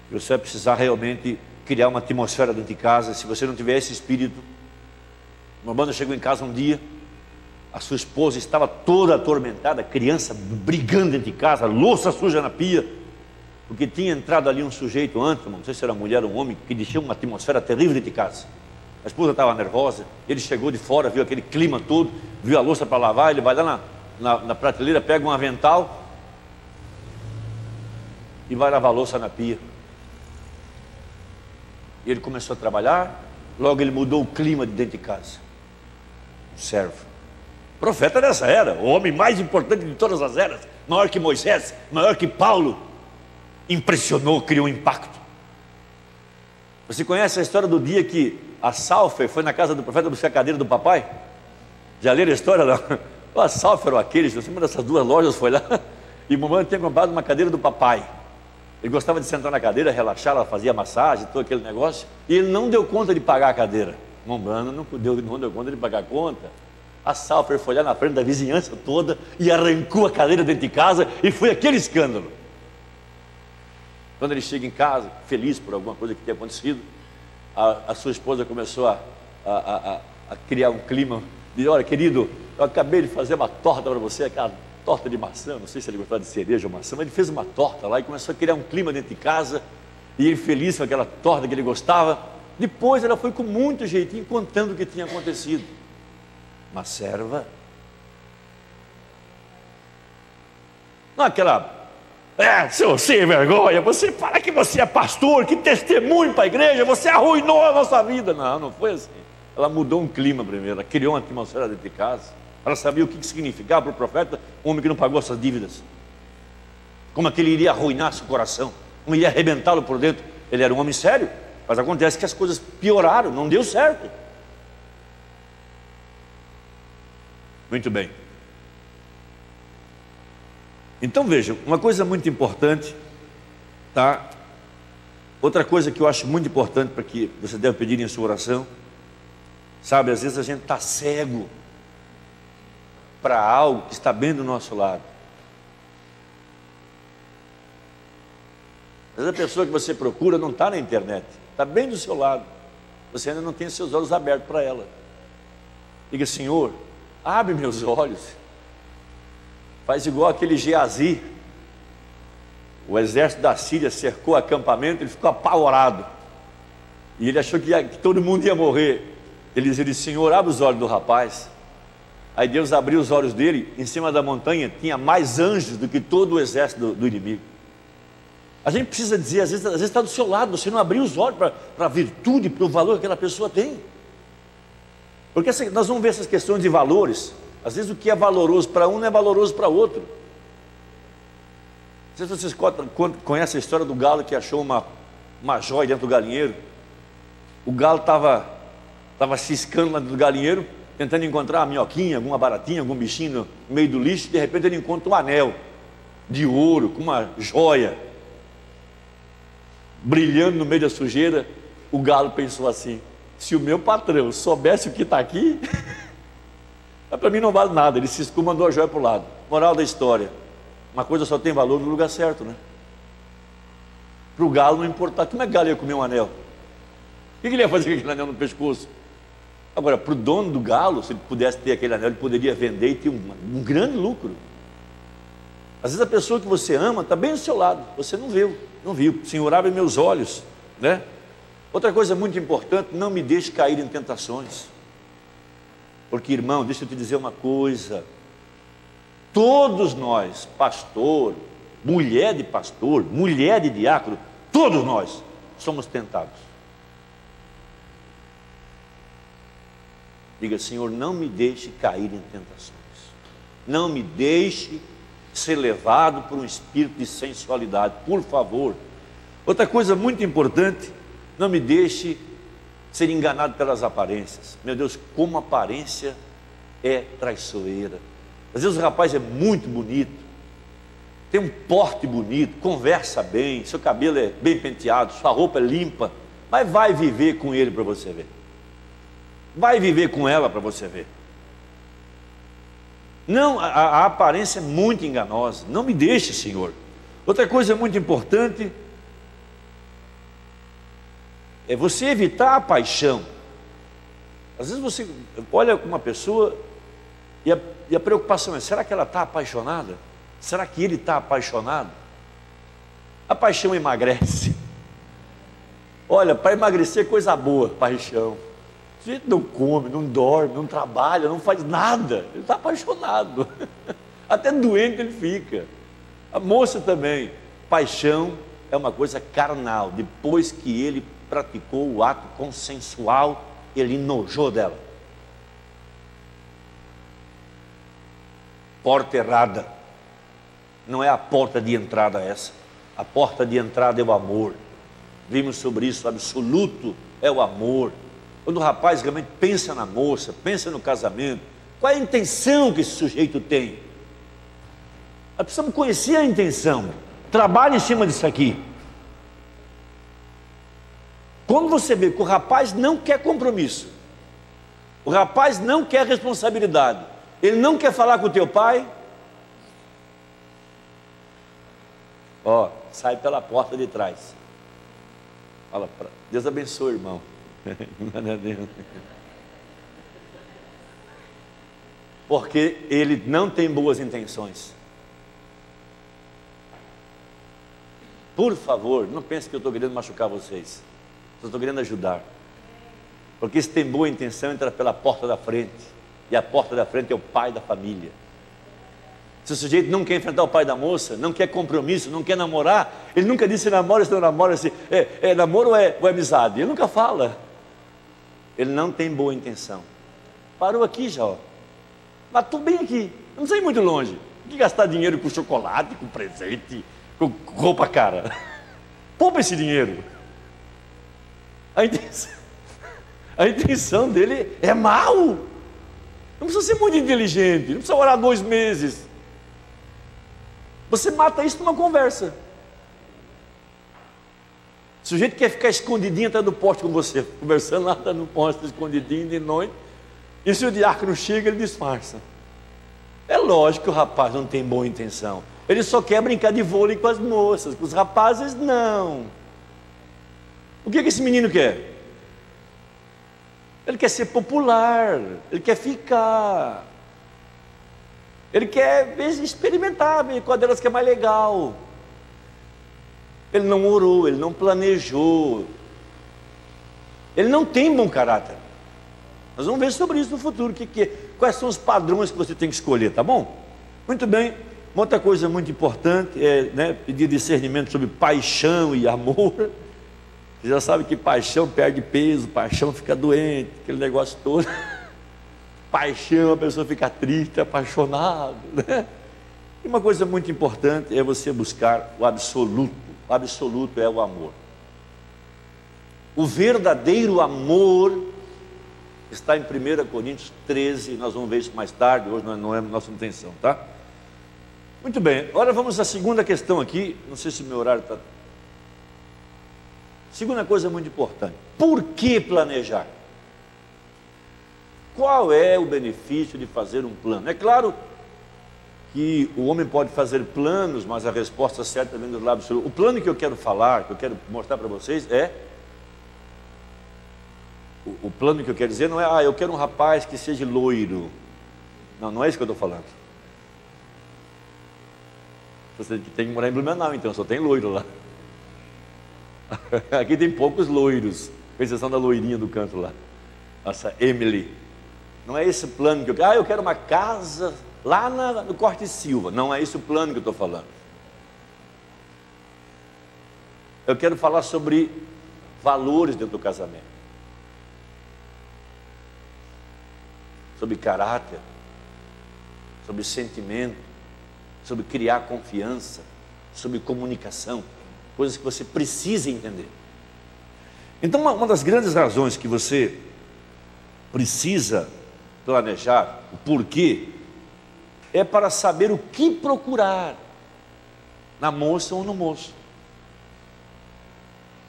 que você vai precisar realmente criar uma atmosfera dentro de casa. Se você não tiver esse espírito, uma banda chegou em casa um dia, a sua esposa estava toda atormentada, criança brigando dentro de casa, louça suja na pia, porque tinha entrado ali um sujeito antes, não sei se era mulher ou um homem, que deixou uma atmosfera terrível dentro de casa. A esposa estava nervosa, ele chegou de fora, viu aquele clima todo, viu a louça para lavar, ele vai lá na, na, na prateleira, pega um avental e vai lavar a louça na pia. Ele começou a trabalhar, logo ele mudou o clima de dentro de casa. Servo. Profeta dessa era, o homem mais importante de todas as eras, maior que Moisés, maior que Paulo, impressionou, criou um impacto. Você conhece a história do dia que a Salfer foi na casa do profeta buscar a cadeira do papai? Já leram a história? Não? A Salfer ou aqueles, uma dessas duas lojas foi lá e o mamãe tinha comprado uma cadeira do papai. Ele gostava de sentar na cadeira, relaxar, ela fazia massagem, todo aquele negócio, e ele não deu conta de pagar a cadeira. Mamãe não deu, não deu conta de pagar a conta. A Salfer foi lá na frente da vizinhança toda e arrancou a cadeira dentro de casa e foi aquele escândalo. Quando ele chega em casa, feliz por alguma coisa que tinha acontecido, a, a sua esposa começou a, a, a, criar um clima de: olha, querido, eu acabei de fazer uma torta para você, aquela torta de maçã, não sei se ele gostava de cereja ou maçã, mas ele fez uma torta lá e começou a criar um clima dentro de casa, e ele feliz com aquela torta que ele gostava. Depois ela foi com muito jeitinho contando o que tinha acontecido uma serva. Não aquela, é, seu sem vergonha, você fala que você é pastor, que testemunho para a igreja, você arruinou a nossa vida. Não, não foi assim. Ela mudou um clima primeiro, ela criou uma atmosfera dentro de casa. Ela sabia o que significava para o profeta um homem que não pagou suas dívidas. Como aquele iria arruinar seu coração, como iria arrebentá-lo por dentro. Ele era um homem sério, mas acontece que as coisas pioraram, não deu certo. Muito bem. Então vejam, uma coisa muito importante, tá? Outra coisa que eu acho muito importante para que você deve pedir em sua oração, sabe, às vezes a gente está cego para algo que está bem do nosso lado. Vezes a pessoa que você procura não está na internet, está bem do seu lado. Você ainda não tem seus olhos abertos para ela. Diga, Senhor, Abre meus olhos. Faz igual aquele Geazi. O exército da Síria cercou o acampamento, ele ficou apavorado. E ele achou que, ia, que todo mundo ia morrer. Ele disse: Senhor, abre os olhos do rapaz. Aí Deus abriu os olhos dele, em cima da montanha tinha mais anjos do que todo o exército do, do inimigo. A gente precisa dizer, às vezes, está do seu lado, você não abriu os olhos para a virtude, para o valor que aquela pessoa tem. Porque assim, nós vamos ver essas questões de valores. Às vezes o que é valoroso para um não é valoroso para outro. Não sei se vocês conhecem a história do galo que achou uma, uma joia dentro do galinheiro. O galo estava tava ciscando lá dentro do galinheiro, tentando encontrar uma minhoquinha, alguma baratinha, algum bichinho no meio do lixo. De repente ele encontra um anel de ouro com uma joia brilhando no meio da sujeira. O galo pensou assim: se o meu patrão soubesse o que está aqui, para mim não vale nada. Ele ciscou, mandou a joia para o lado. Moral da história: uma coisa só tem valor no lugar certo, né? Para o galo não importar. Como é que o galo ia comer um anel? O que ele ia fazer com aquele anel no pescoço? Agora, para o dono do galo, se ele pudesse ter aquele anel, ele poderia vender e ter um, um grande lucro. Às vezes a pessoa que você ama está bem do seu lado, você não viu, não viu. Senhor, abre meus olhos, né? Outra coisa muito importante, não me deixe cair em tentações. Porque, irmão, deixa eu te dizer uma coisa. Todos nós, pastor, mulher de pastor, mulher de diácono, todos nós somos tentados. Diga, Senhor, não me deixe cair em tentações. Não me deixe ser levado por um espírito de sensualidade, por favor. Outra coisa muito importante, não me deixe ser enganado pelas aparências. Meu Deus, como aparência é traiçoeira. Às vezes o rapaz é muito bonito, tem um porte bonito, conversa bem, seu cabelo é bem penteado, sua roupa é limpa, mas vai viver com ele para você ver. Vai viver com ela para você ver. Não, a, a, aparência é muito enganosa. Não me deixe, Senhor. Outra coisa muito importante é você evitar a paixão. Às vezes você olha uma pessoa e a, e a preocupação é: será que ela está apaixonada? Será que ele está apaixonado? A paixão emagrece. Olha, para emagrecer, coisa boa, paixão. O não come, não dorme, não trabalha, não faz nada. Ele está apaixonado. Até doente ele fica. A moça também. Paixão é uma coisa carnal. Depois que ele praticou o ato consensual, ele enojou dela. Porta errada. Não é a porta de entrada essa. A porta de entrada é o amor. Vimos sobre isso, absoluto é o amor. Quando o rapaz realmente pensa na moça, pensa no casamento, qual é a intenção que esse sujeito tem? Nós precisamos conhecer a intenção. Trabalhe em cima disso aqui. Quando você vê que o rapaz não quer compromisso, o rapaz não quer responsabilidade, ele não quer falar com o teu pai, ó, sai pela porta de trás. Fala, Deus abençoe, irmão. Porque ele não tem boas intenções. Por favor, não pense que eu estou querendo machucar vocês. Eu estou querendo ajudar. Porque se tem boa intenção, entra pela porta da frente. E a porta da frente é o pai da família. Se o sujeito não quer enfrentar o pai da moça, não quer compromisso, não quer namorar, ele nunca disse namora, se não namora, se é, é namoro ou é, ou é amizade. Ele nunca fala. Ele não tem boa intenção. Parou aqui já, ó. Mas estou bem aqui, não sei muito longe. que gastar dinheiro com chocolate, com presente, com roupa cara? Poupa esse dinheiro. A intenção, a intenção dele é mal. Não precisa ser muito inteligente, não precisa orar dois meses. Você mata isso numa conversa. O sujeito quer ficar escondidinho atrás do poste com você, conversando lá no poste, escondidinho de noite. E se o diácono chega, ele disfarça. É lógico que o rapaz não tem boa intenção. Ele só quer brincar de vôlei com as moças, com os rapazes não. O que, que esse menino quer? Ele quer ser popular, ele quer ficar. Ele quer experimentar, ver qual delas que é mais legal. Ele não orou, ele não planejou. Ele não tem bom caráter. Nós vamos ver sobre isso no futuro. Que, que, quais são os padrões que você tem que escolher, tá bom? Muito bem. Uma outra coisa muito importante é né, pedir discernimento sobre paixão e amor. Você já sabe que paixão perde peso, paixão fica doente, aquele negócio todo. paixão, a pessoa fica triste, apaixonado. Né? E uma coisa muito importante é você buscar o absoluto. O absoluto é o amor. O verdadeiro amor está em 1 Coríntios 13, nós vamos ver isso mais tarde, hoje não é nossa intenção, tá? Muito bem, agora vamos à segunda questão aqui, não sei se meu horário está. Segunda coisa muito importante: por que planejar? Qual é o benefício de fazer um plano? É claro que o homem pode fazer planos, mas a resposta certa vem do lado absoluto. O plano que eu quero falar, que eu quero mostrar para vocês é o, o, plano que eu quero dizer não é, ah, eu quero um rapaz que seja loiro. Não, não é isso que eu estou falando. Você tem que morar em Blumenau, então só tem loiro lá. Aqui tem poucos loiros, com exceção da loirinha do canto lá. Nossa, Emily. Não é esse plano que eu quero. Ah, eu quero uma casa lá na, no Corte Silva. Não é esse o plano que eu estou falando. Eu quero falar sobre valores dentro do casamento. sobre caráter, sobre sentimento, sobre criar confiança, sobre comunicação, coisas que você precisa entender. Então, uma, uma das grandes razões que você precisa planejar, o porquê, é para saber o que procurar na moça ou no moço.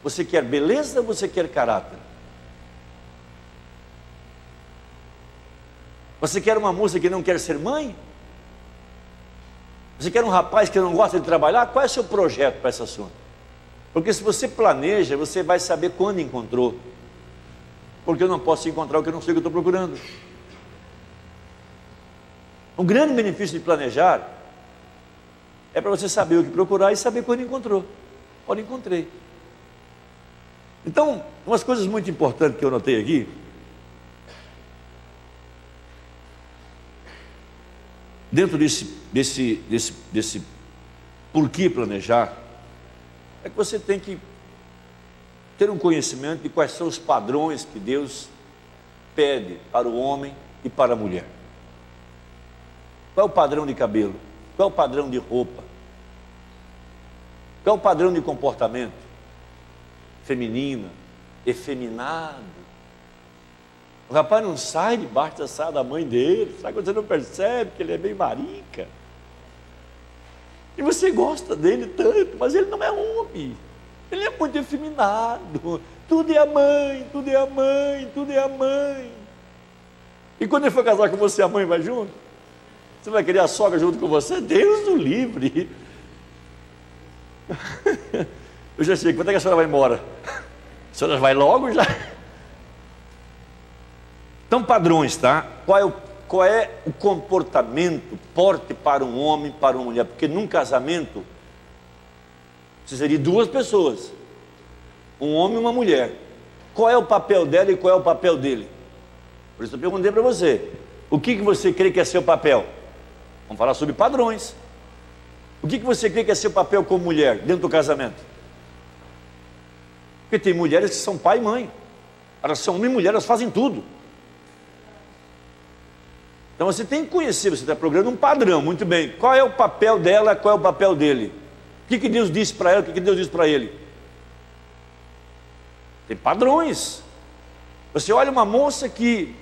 Você quer beleza ou você quer caráter? Você quer uma moça que não quer ser mãe? Você quer um rapaz que não gosta de trabalhar? Qual é o seu projeto para esse assunto? Porque se você planeja, você vai saber quando encontrou. Porque eu não posso encontrar o que eu não sei que eu estou procurando. Um grande benefício de planejar é para você saber o que procurar e saber quando encontrou. Olha, encontrei. Então, umas coisas muito importantes que eu notei aqui dentro desse, desse, desse, desse porquê planejar, é que você tem que ter um conhecimento de quais são os padrões que Deus pede para o homem e para a mulher. Qual é o padrão de cabelo? Qual é o padrão de roupa? Qual é o padrão de comportamento? Feminina, efeminado, o rapaz não sai debaixo da saia da mãe dele, sabe você não percebe que ele é bem marica? E você gosta dele tanto, mas ele não é homem. Ele é muito efeminado. Tudo é a mãe, tudo é a mãe, tudo é a mãe. E quando ele for casar com você, a mãe vai junto? Você vai querer a sogra junto com você? Deus do livre. Eu já sei, quando é que a senhora vai embora? A senhora vai logo já? Então, padrões, tá? Qual é, o, qual é o comportamento, porte para um homem, para uma mulher? Porque num casamento, precisaria duas pessoas: um homem e uma mulher. Qual é o papel dela e qual é o papel dele? Por isso eu perguntei para você: o que, que você crê que é seu papel? Vamos falar sobre padrões. O que, que você crê que é seu papel como mulher dentro do casamento? Porque tem mulheres que são pai e mãe. Elas são homem e mulher, elas fazem tudo. Então você tem que conhecer, você está procurando um padrão, muito bem. Qual é o papel dela, qual é o papel dele? O que, que Deus disse para ela, o que, que Deus disse para ele? Tem padrões. Você olha uma moça que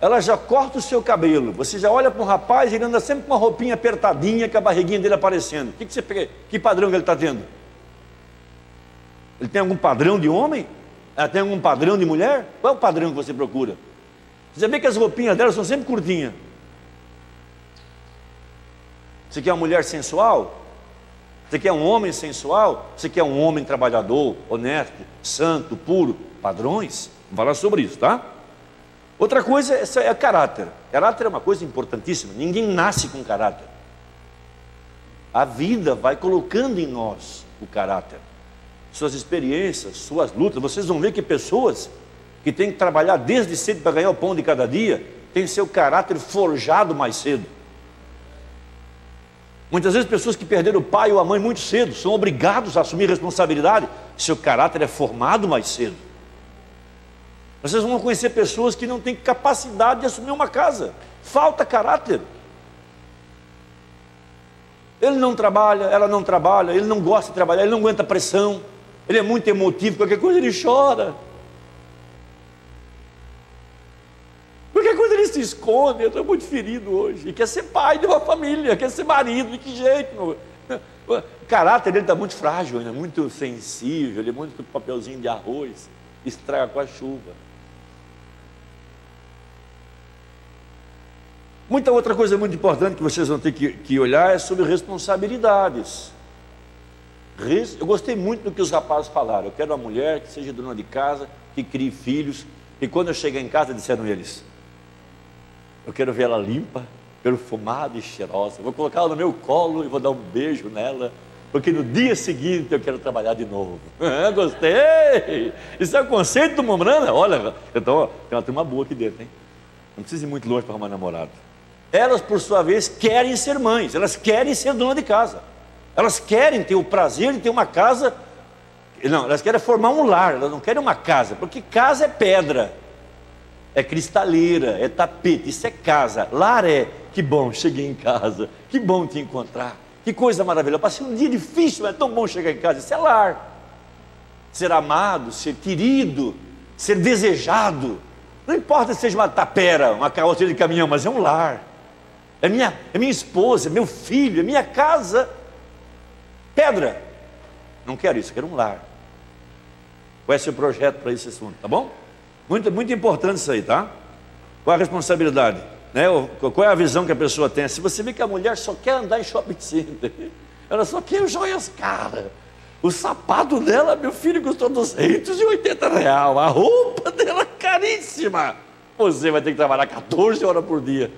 ela já corta o seu cabelo. Você já olha para um rapaz, ele anda sempre com uma roupinha apertadinha, com a barriguinha dele aparecendo. Que, que, você, que padrão que ele está tendo? Ele tem algum padrão de homem? Ela tem algum padrão de mulher? Qual é o padrão que você procura? Você vê que as roupinhas dela são sempre curtinhas. Você quer uma mulher sensual? Você quer um homem sensual? Você quer um homem trabalhador, honesto, santo, puro? Padrões? Vamos falar sobre isso, tá? Outra coisa é, caráter. Caráter é uma coisa importantíssima. Ninguém nasce com caráter. A vida vai colocando em nós o caráter. Suas experiências, suas lutas. Vocês vão ver que pessoas que têm que trabalhar desde cedo para ganhar o pão de cada dia, têm seu caráter forjado mais cedo. Muitas vezes pessoas que perderam o pai ou a mãe muito cedo são obrigados a assumir responsabilidade. Seu caráter é formado mais cedo. Vocês vão conhecer pessoas que não têm capacidade de assumir uma casa. Falta caráter. Ele não trabalha, ela não trabalha, ele não gosta de trabalhar, ele não aguenta pressão, ele é muito emotivo, qualquer coisa ele chora. Qualquer coisa ele se esconde, eu estou muito ferido hoje. E quer ser pai de uma família, quer ser marido, de que jeito? O caráter dele está muito frágil, é muito sensível, ele é muito papelzinho de arroz, estraga com a chuva. Muita outra coisa muito importante que vocês vão ter que, que olhar é sobre responsabilidades. Eu gostei muito do que os rapazes falaram. Eu quero uma mulher que seja dona de casa, que crie filhos. E quando eu chegar em casa, disseram eles: Eu quero ver ela limpa, perfumada e cheirosa. Vou colocá-la no meu colo e vou dar um beijo nela, porque no dia seguinte eu quero trabalhar de novo. Gostei! Isso é o conceito do Momrana? Olha, então, tem uma turma boa aqui dentro, hein? Não precisa ir muito longe para arrumar namorado. Elas, por sua vez, querem ser mães, elas querem ser dona de casa. Elas querem ter o prazer de ter uma casa. Não, elas querem formar um lar, elas não querem uma casa, porque casa é pedra, é cristaleira, é tapete, isso é casa. Lar é, que bom, cheguei em casa, que bom te encontrar, que coisa maravilhosa. Passei um dia difícil, mas é tão bom chegar em casa, isso é lar. Ser amado, ser querido, ser desejado. Não importa se seja uma tapera, uma carroceria de caminhão, mas é um lar é minha, é minha esposa, é meu filho, é minha casa. Pedra. Não quero isso, quero um lar. Qual é o seu projeto para esse assunto, tá bom? Muito, muito importante isso aí, tá? Qual a responsabilidade? Né? Qual é a visão que a pessoa tem? Se você vê que a mulher só quer andar em shopping center, ela só quer joias caras. O sapato dela, meu filho, custou 280 reais. A roupa dela caríssima. Você vai ter que trabalhar 14 horas por dia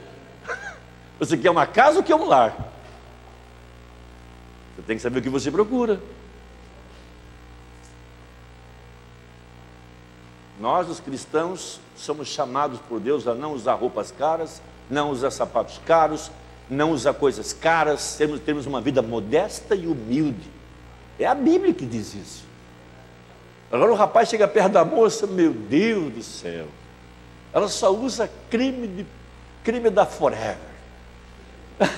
você quer uma casa ou quer um lar? Você tem que saber o que você procura. Nós, os cristãos, somos chamados por Deus a não usar roupas caras, não usar sapatos caros, não usar coisas caras, temos, temos uma vida modesta e humilde. É a Bíblia que diz isso. Agora o rapaz chega perto da moça, meu Deus do céu, ela só usa creme, de, creme da Forever.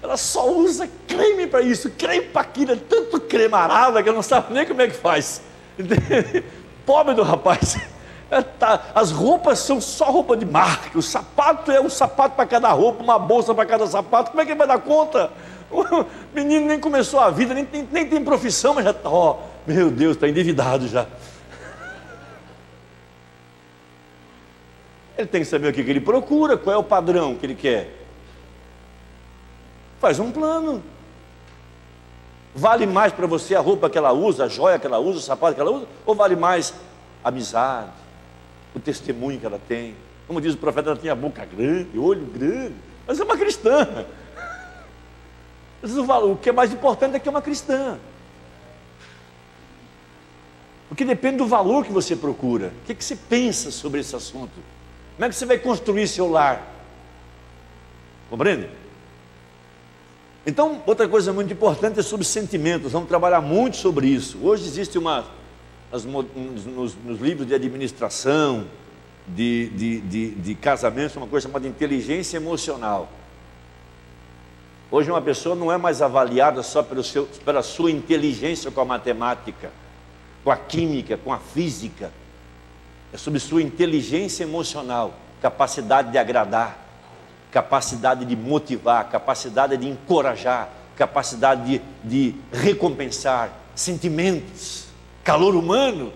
Ela só usa creme para isso, creme para aquilo, é tanto cremarada que eu não sabe nem como é que faz. Pobre do rapaz. É, tá, as roupas são só roupa de marca, o sapato é um sapato para cada roupa, uma bolsa para cada sapato. Como é que ele vai dar conta? O menino nem começou a vida, nem tem, nem tem profissão, mas já está, ó, meu Deus, está endividado já. Ele tem que saber o que, que ele procura, qual é o padrão que ele quer. Faz um plano. Vale mais para você a roupa que ela usa, a joia que ela usa, o sapato que ela usa, ou vale mais amizade, o testemunho que ela tem? Como diz o profeta, ela tinha boca grande, olho grande, mas é uma cristã. O que é mais importante é que é uma cristã. Porque depende do valor que você procura. O que, que você pensa sobre esse assunto? Como é que você vai construir seu lar? Compreende? Então, outra coisa muito importante é sobre sentimentos, vamos trabalhar muito sobre isso. Hoje existe uma, as, nos, nos, livros de administração, de, de, de, de casamento, uma coisa chamada inteligência emocional. Hoje uma pessoa não é mais avaliada só pelo seu, pela sua inteligência com a matemática, com a química, com a física. É sobre sua inteligência emocional, capacidade de agradar, capacidade de motivar, capacidade de encorajar, capacidade de, de recompensar, sentimentos, calor humano.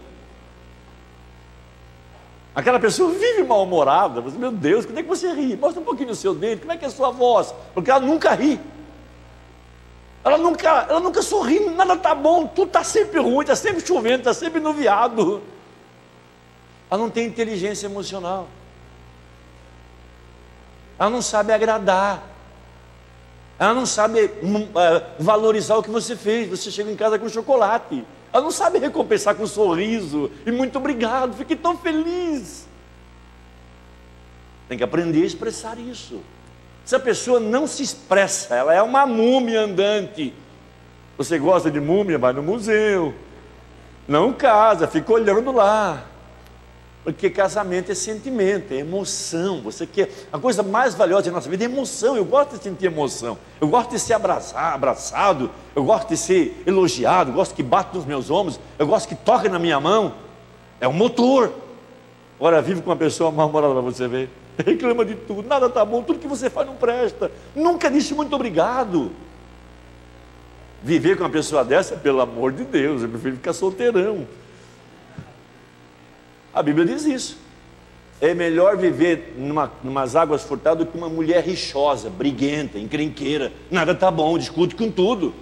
Aquela pessoa vive mal-humorada, meu Deus, quando é que você ri? Mostra um pouquinho o seu dente, como é que é a sua voz? Porque ela nunca ri. Ela nunca, ela nunca sorri, nada está bom, tudo está sempre ruim, está sempre chovendo, está sempre nuviado. Ela não tem inteligência emocional. ela não sabe agradar. Ela não sabe é, valorizar o que você fez. Você chega em casa com chocolate. Ela não sabe recompensar com um sorriso. E muito obrigado, fiquei tão feliz. Tem que aprender a expressar isso. Se a pessoa não se expressa, ela é uma múmia andante. Você gosta de múmia? Vai no museu. Não casa, fica olhando lá. Porque casamento é sentimento, é emoção. Você quer a coisa mais valiosa da nossa vida é emoção. Eu gosto de sentir emoção. Eu gosto de ser abraçado, abraçado. Eu gosto de ser elogiado. Eu gosto que bate nos meus ombros. Eu gosto que toque na minha mão. É um motor. Ora, vive com uma pessoa mal-humorada para você ver. Reclama de tudo, nada está bom, tudo que você faz não presta. Nunca disse muito obrigado. Viver com uma pessoa dessa, pelo amor de Deus, eu prefiro ficar solteirão. A Bíblia diz isso. É melhor viver numa, numas águas furtadas do que uma mulher rixosa, briguenta, encrenqueira. Nada tá bom, discute com tudo.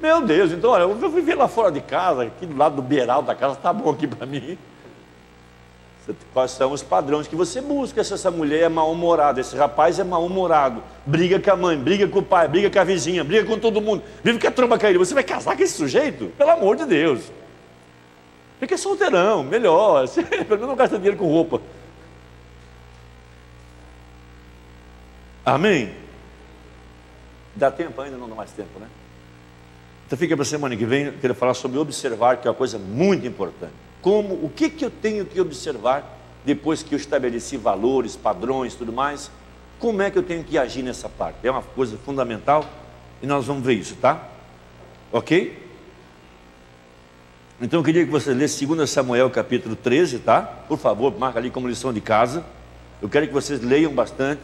Meu Deus, então olha, eu vou viver lá fora de casa, aqui do lado do beiral da casa, tá bom aqui para mim. Quais são os padrões que você busca se essa mulher é mal-humorada, esse rapaz é mal-humorado, briga com a mãe, briga com o pai, briga com a vizinha, briga com todo mundo, vive com a tromba caída. Você vai casar com esse sujeito? Pelo amor de Deus. Fica solteirão, melhor. pelo menos não gasta dinheiro com roupa. Amém? Dá tempo ainda? Não dá mais tempo, né? Então fica para a semana que vem, eu quero falar sobre observar, que é uma coisa muito importante. Como, o que, que eu tenho que observar depois que eu estabeleci valores, padrões, tudo mais? Como é que eu tenho que agir nessa parte? É uma coisa fundamental e nós vamos ver isso, tá? Ok? Então eu queria que você lesse 2 Samuel capítulo 13, tá? Por favor, marca ali como lição de casa. Eu quero que vocês leiam bastante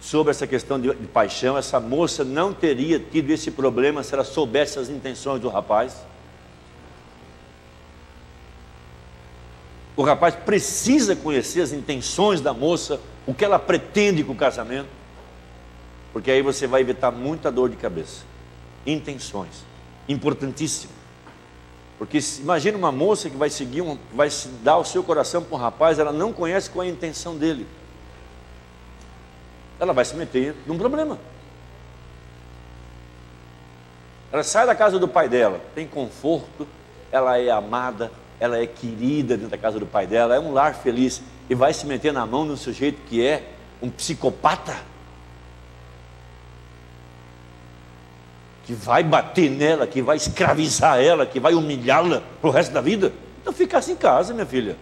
sobre essa questão de, de, paixão. Essa moça não teria tido esse problema se ela soubesse as intenções do rapaz. O rapaz precisa conhecer as intenções da moça, o que ela pretende com o casamento, porque aí você vai evitar muita dor de cabeça. Intenções, importantíssimo. Porque imagina uma moça que vai seguir, um, vai dar o seu coração para um rapaz, ela não conhece qual é a intenção dele. Ela vai se meter num problema. Ela sai da casa do pai dela, tem conforto, ela é amada, ela é querida dentro da casa do pai dela, é um lar feliz, e vai se meter na mão de um sujeito que é um psicopata. Que vai bater nela, que vai escravizar ela, que vai humilhá-la para o resto da vida. Então ficasse em casa, minha filha.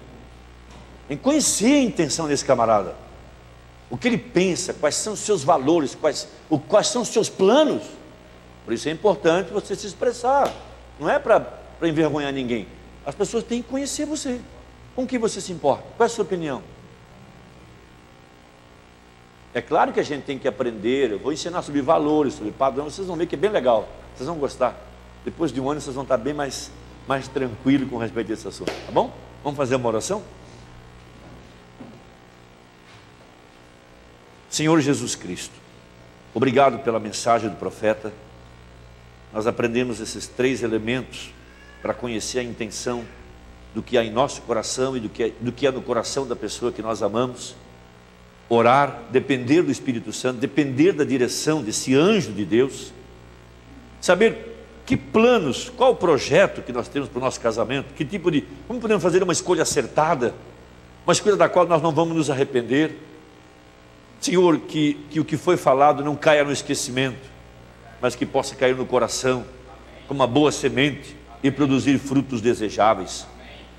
Em conhecer a intenção desse camarada. O que ele pensa, quais são os seus valores, quais, o, quais são os seus planos. Por isso é importante você se expressar. Não é para envergonhar ninguém. As pessoas têm que conhecer você. Com que você se importa? Qual é a sua opinião? É claro que a gente tem que aprender, eu vou ensinar sobre valores, sobre padrões, vocês vão ver que é bem legal, vocês vão gostar. Depois de um ano vocês vão estar bem mais, mais tranquilos com respeito a esse assunto, tá bom? Vamos fazer uma oração? Senhor Jesus Cristo, obrigado pela mensagem do profeta. Nós aprendemos esses três elementos para conhecer a intenção do que há em nosso coração e do que, é, do que há no coração da pessoa que nós amamos orar, depender do Espírito Santo, depender da direção desse anjo de Deus, saber que planos, qual o projeto que nós temos para o nosso casamento, que tipo de, como podemos fazer uma escolha acertada, uma escolha da qual nós não vamos nos arrepender. Senhor, que, que o que foi falado não caia no esquecimento, mas que possa cair no coração, como uma boa semente e produzir frutos desejáveis.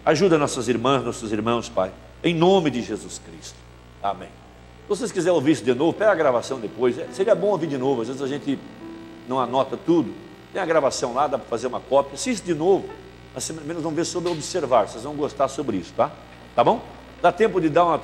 Ajuda nossas irmãs, nossos irmãos, Pai, em nome de Jesus Cristo. Amém. Se vocês quiserem ouvir isso de novo, pega a gravação depois. É, seria bom ouvir de novo, às vezes a gente não anota tudo. Tem a gravação lá, dá para fazer uma cópia. Assiste de novo. Assim, menos vão ver sobre observar. Vocês vão gostar sobre isso, tá? Tá bom? Dá tempo de dar uma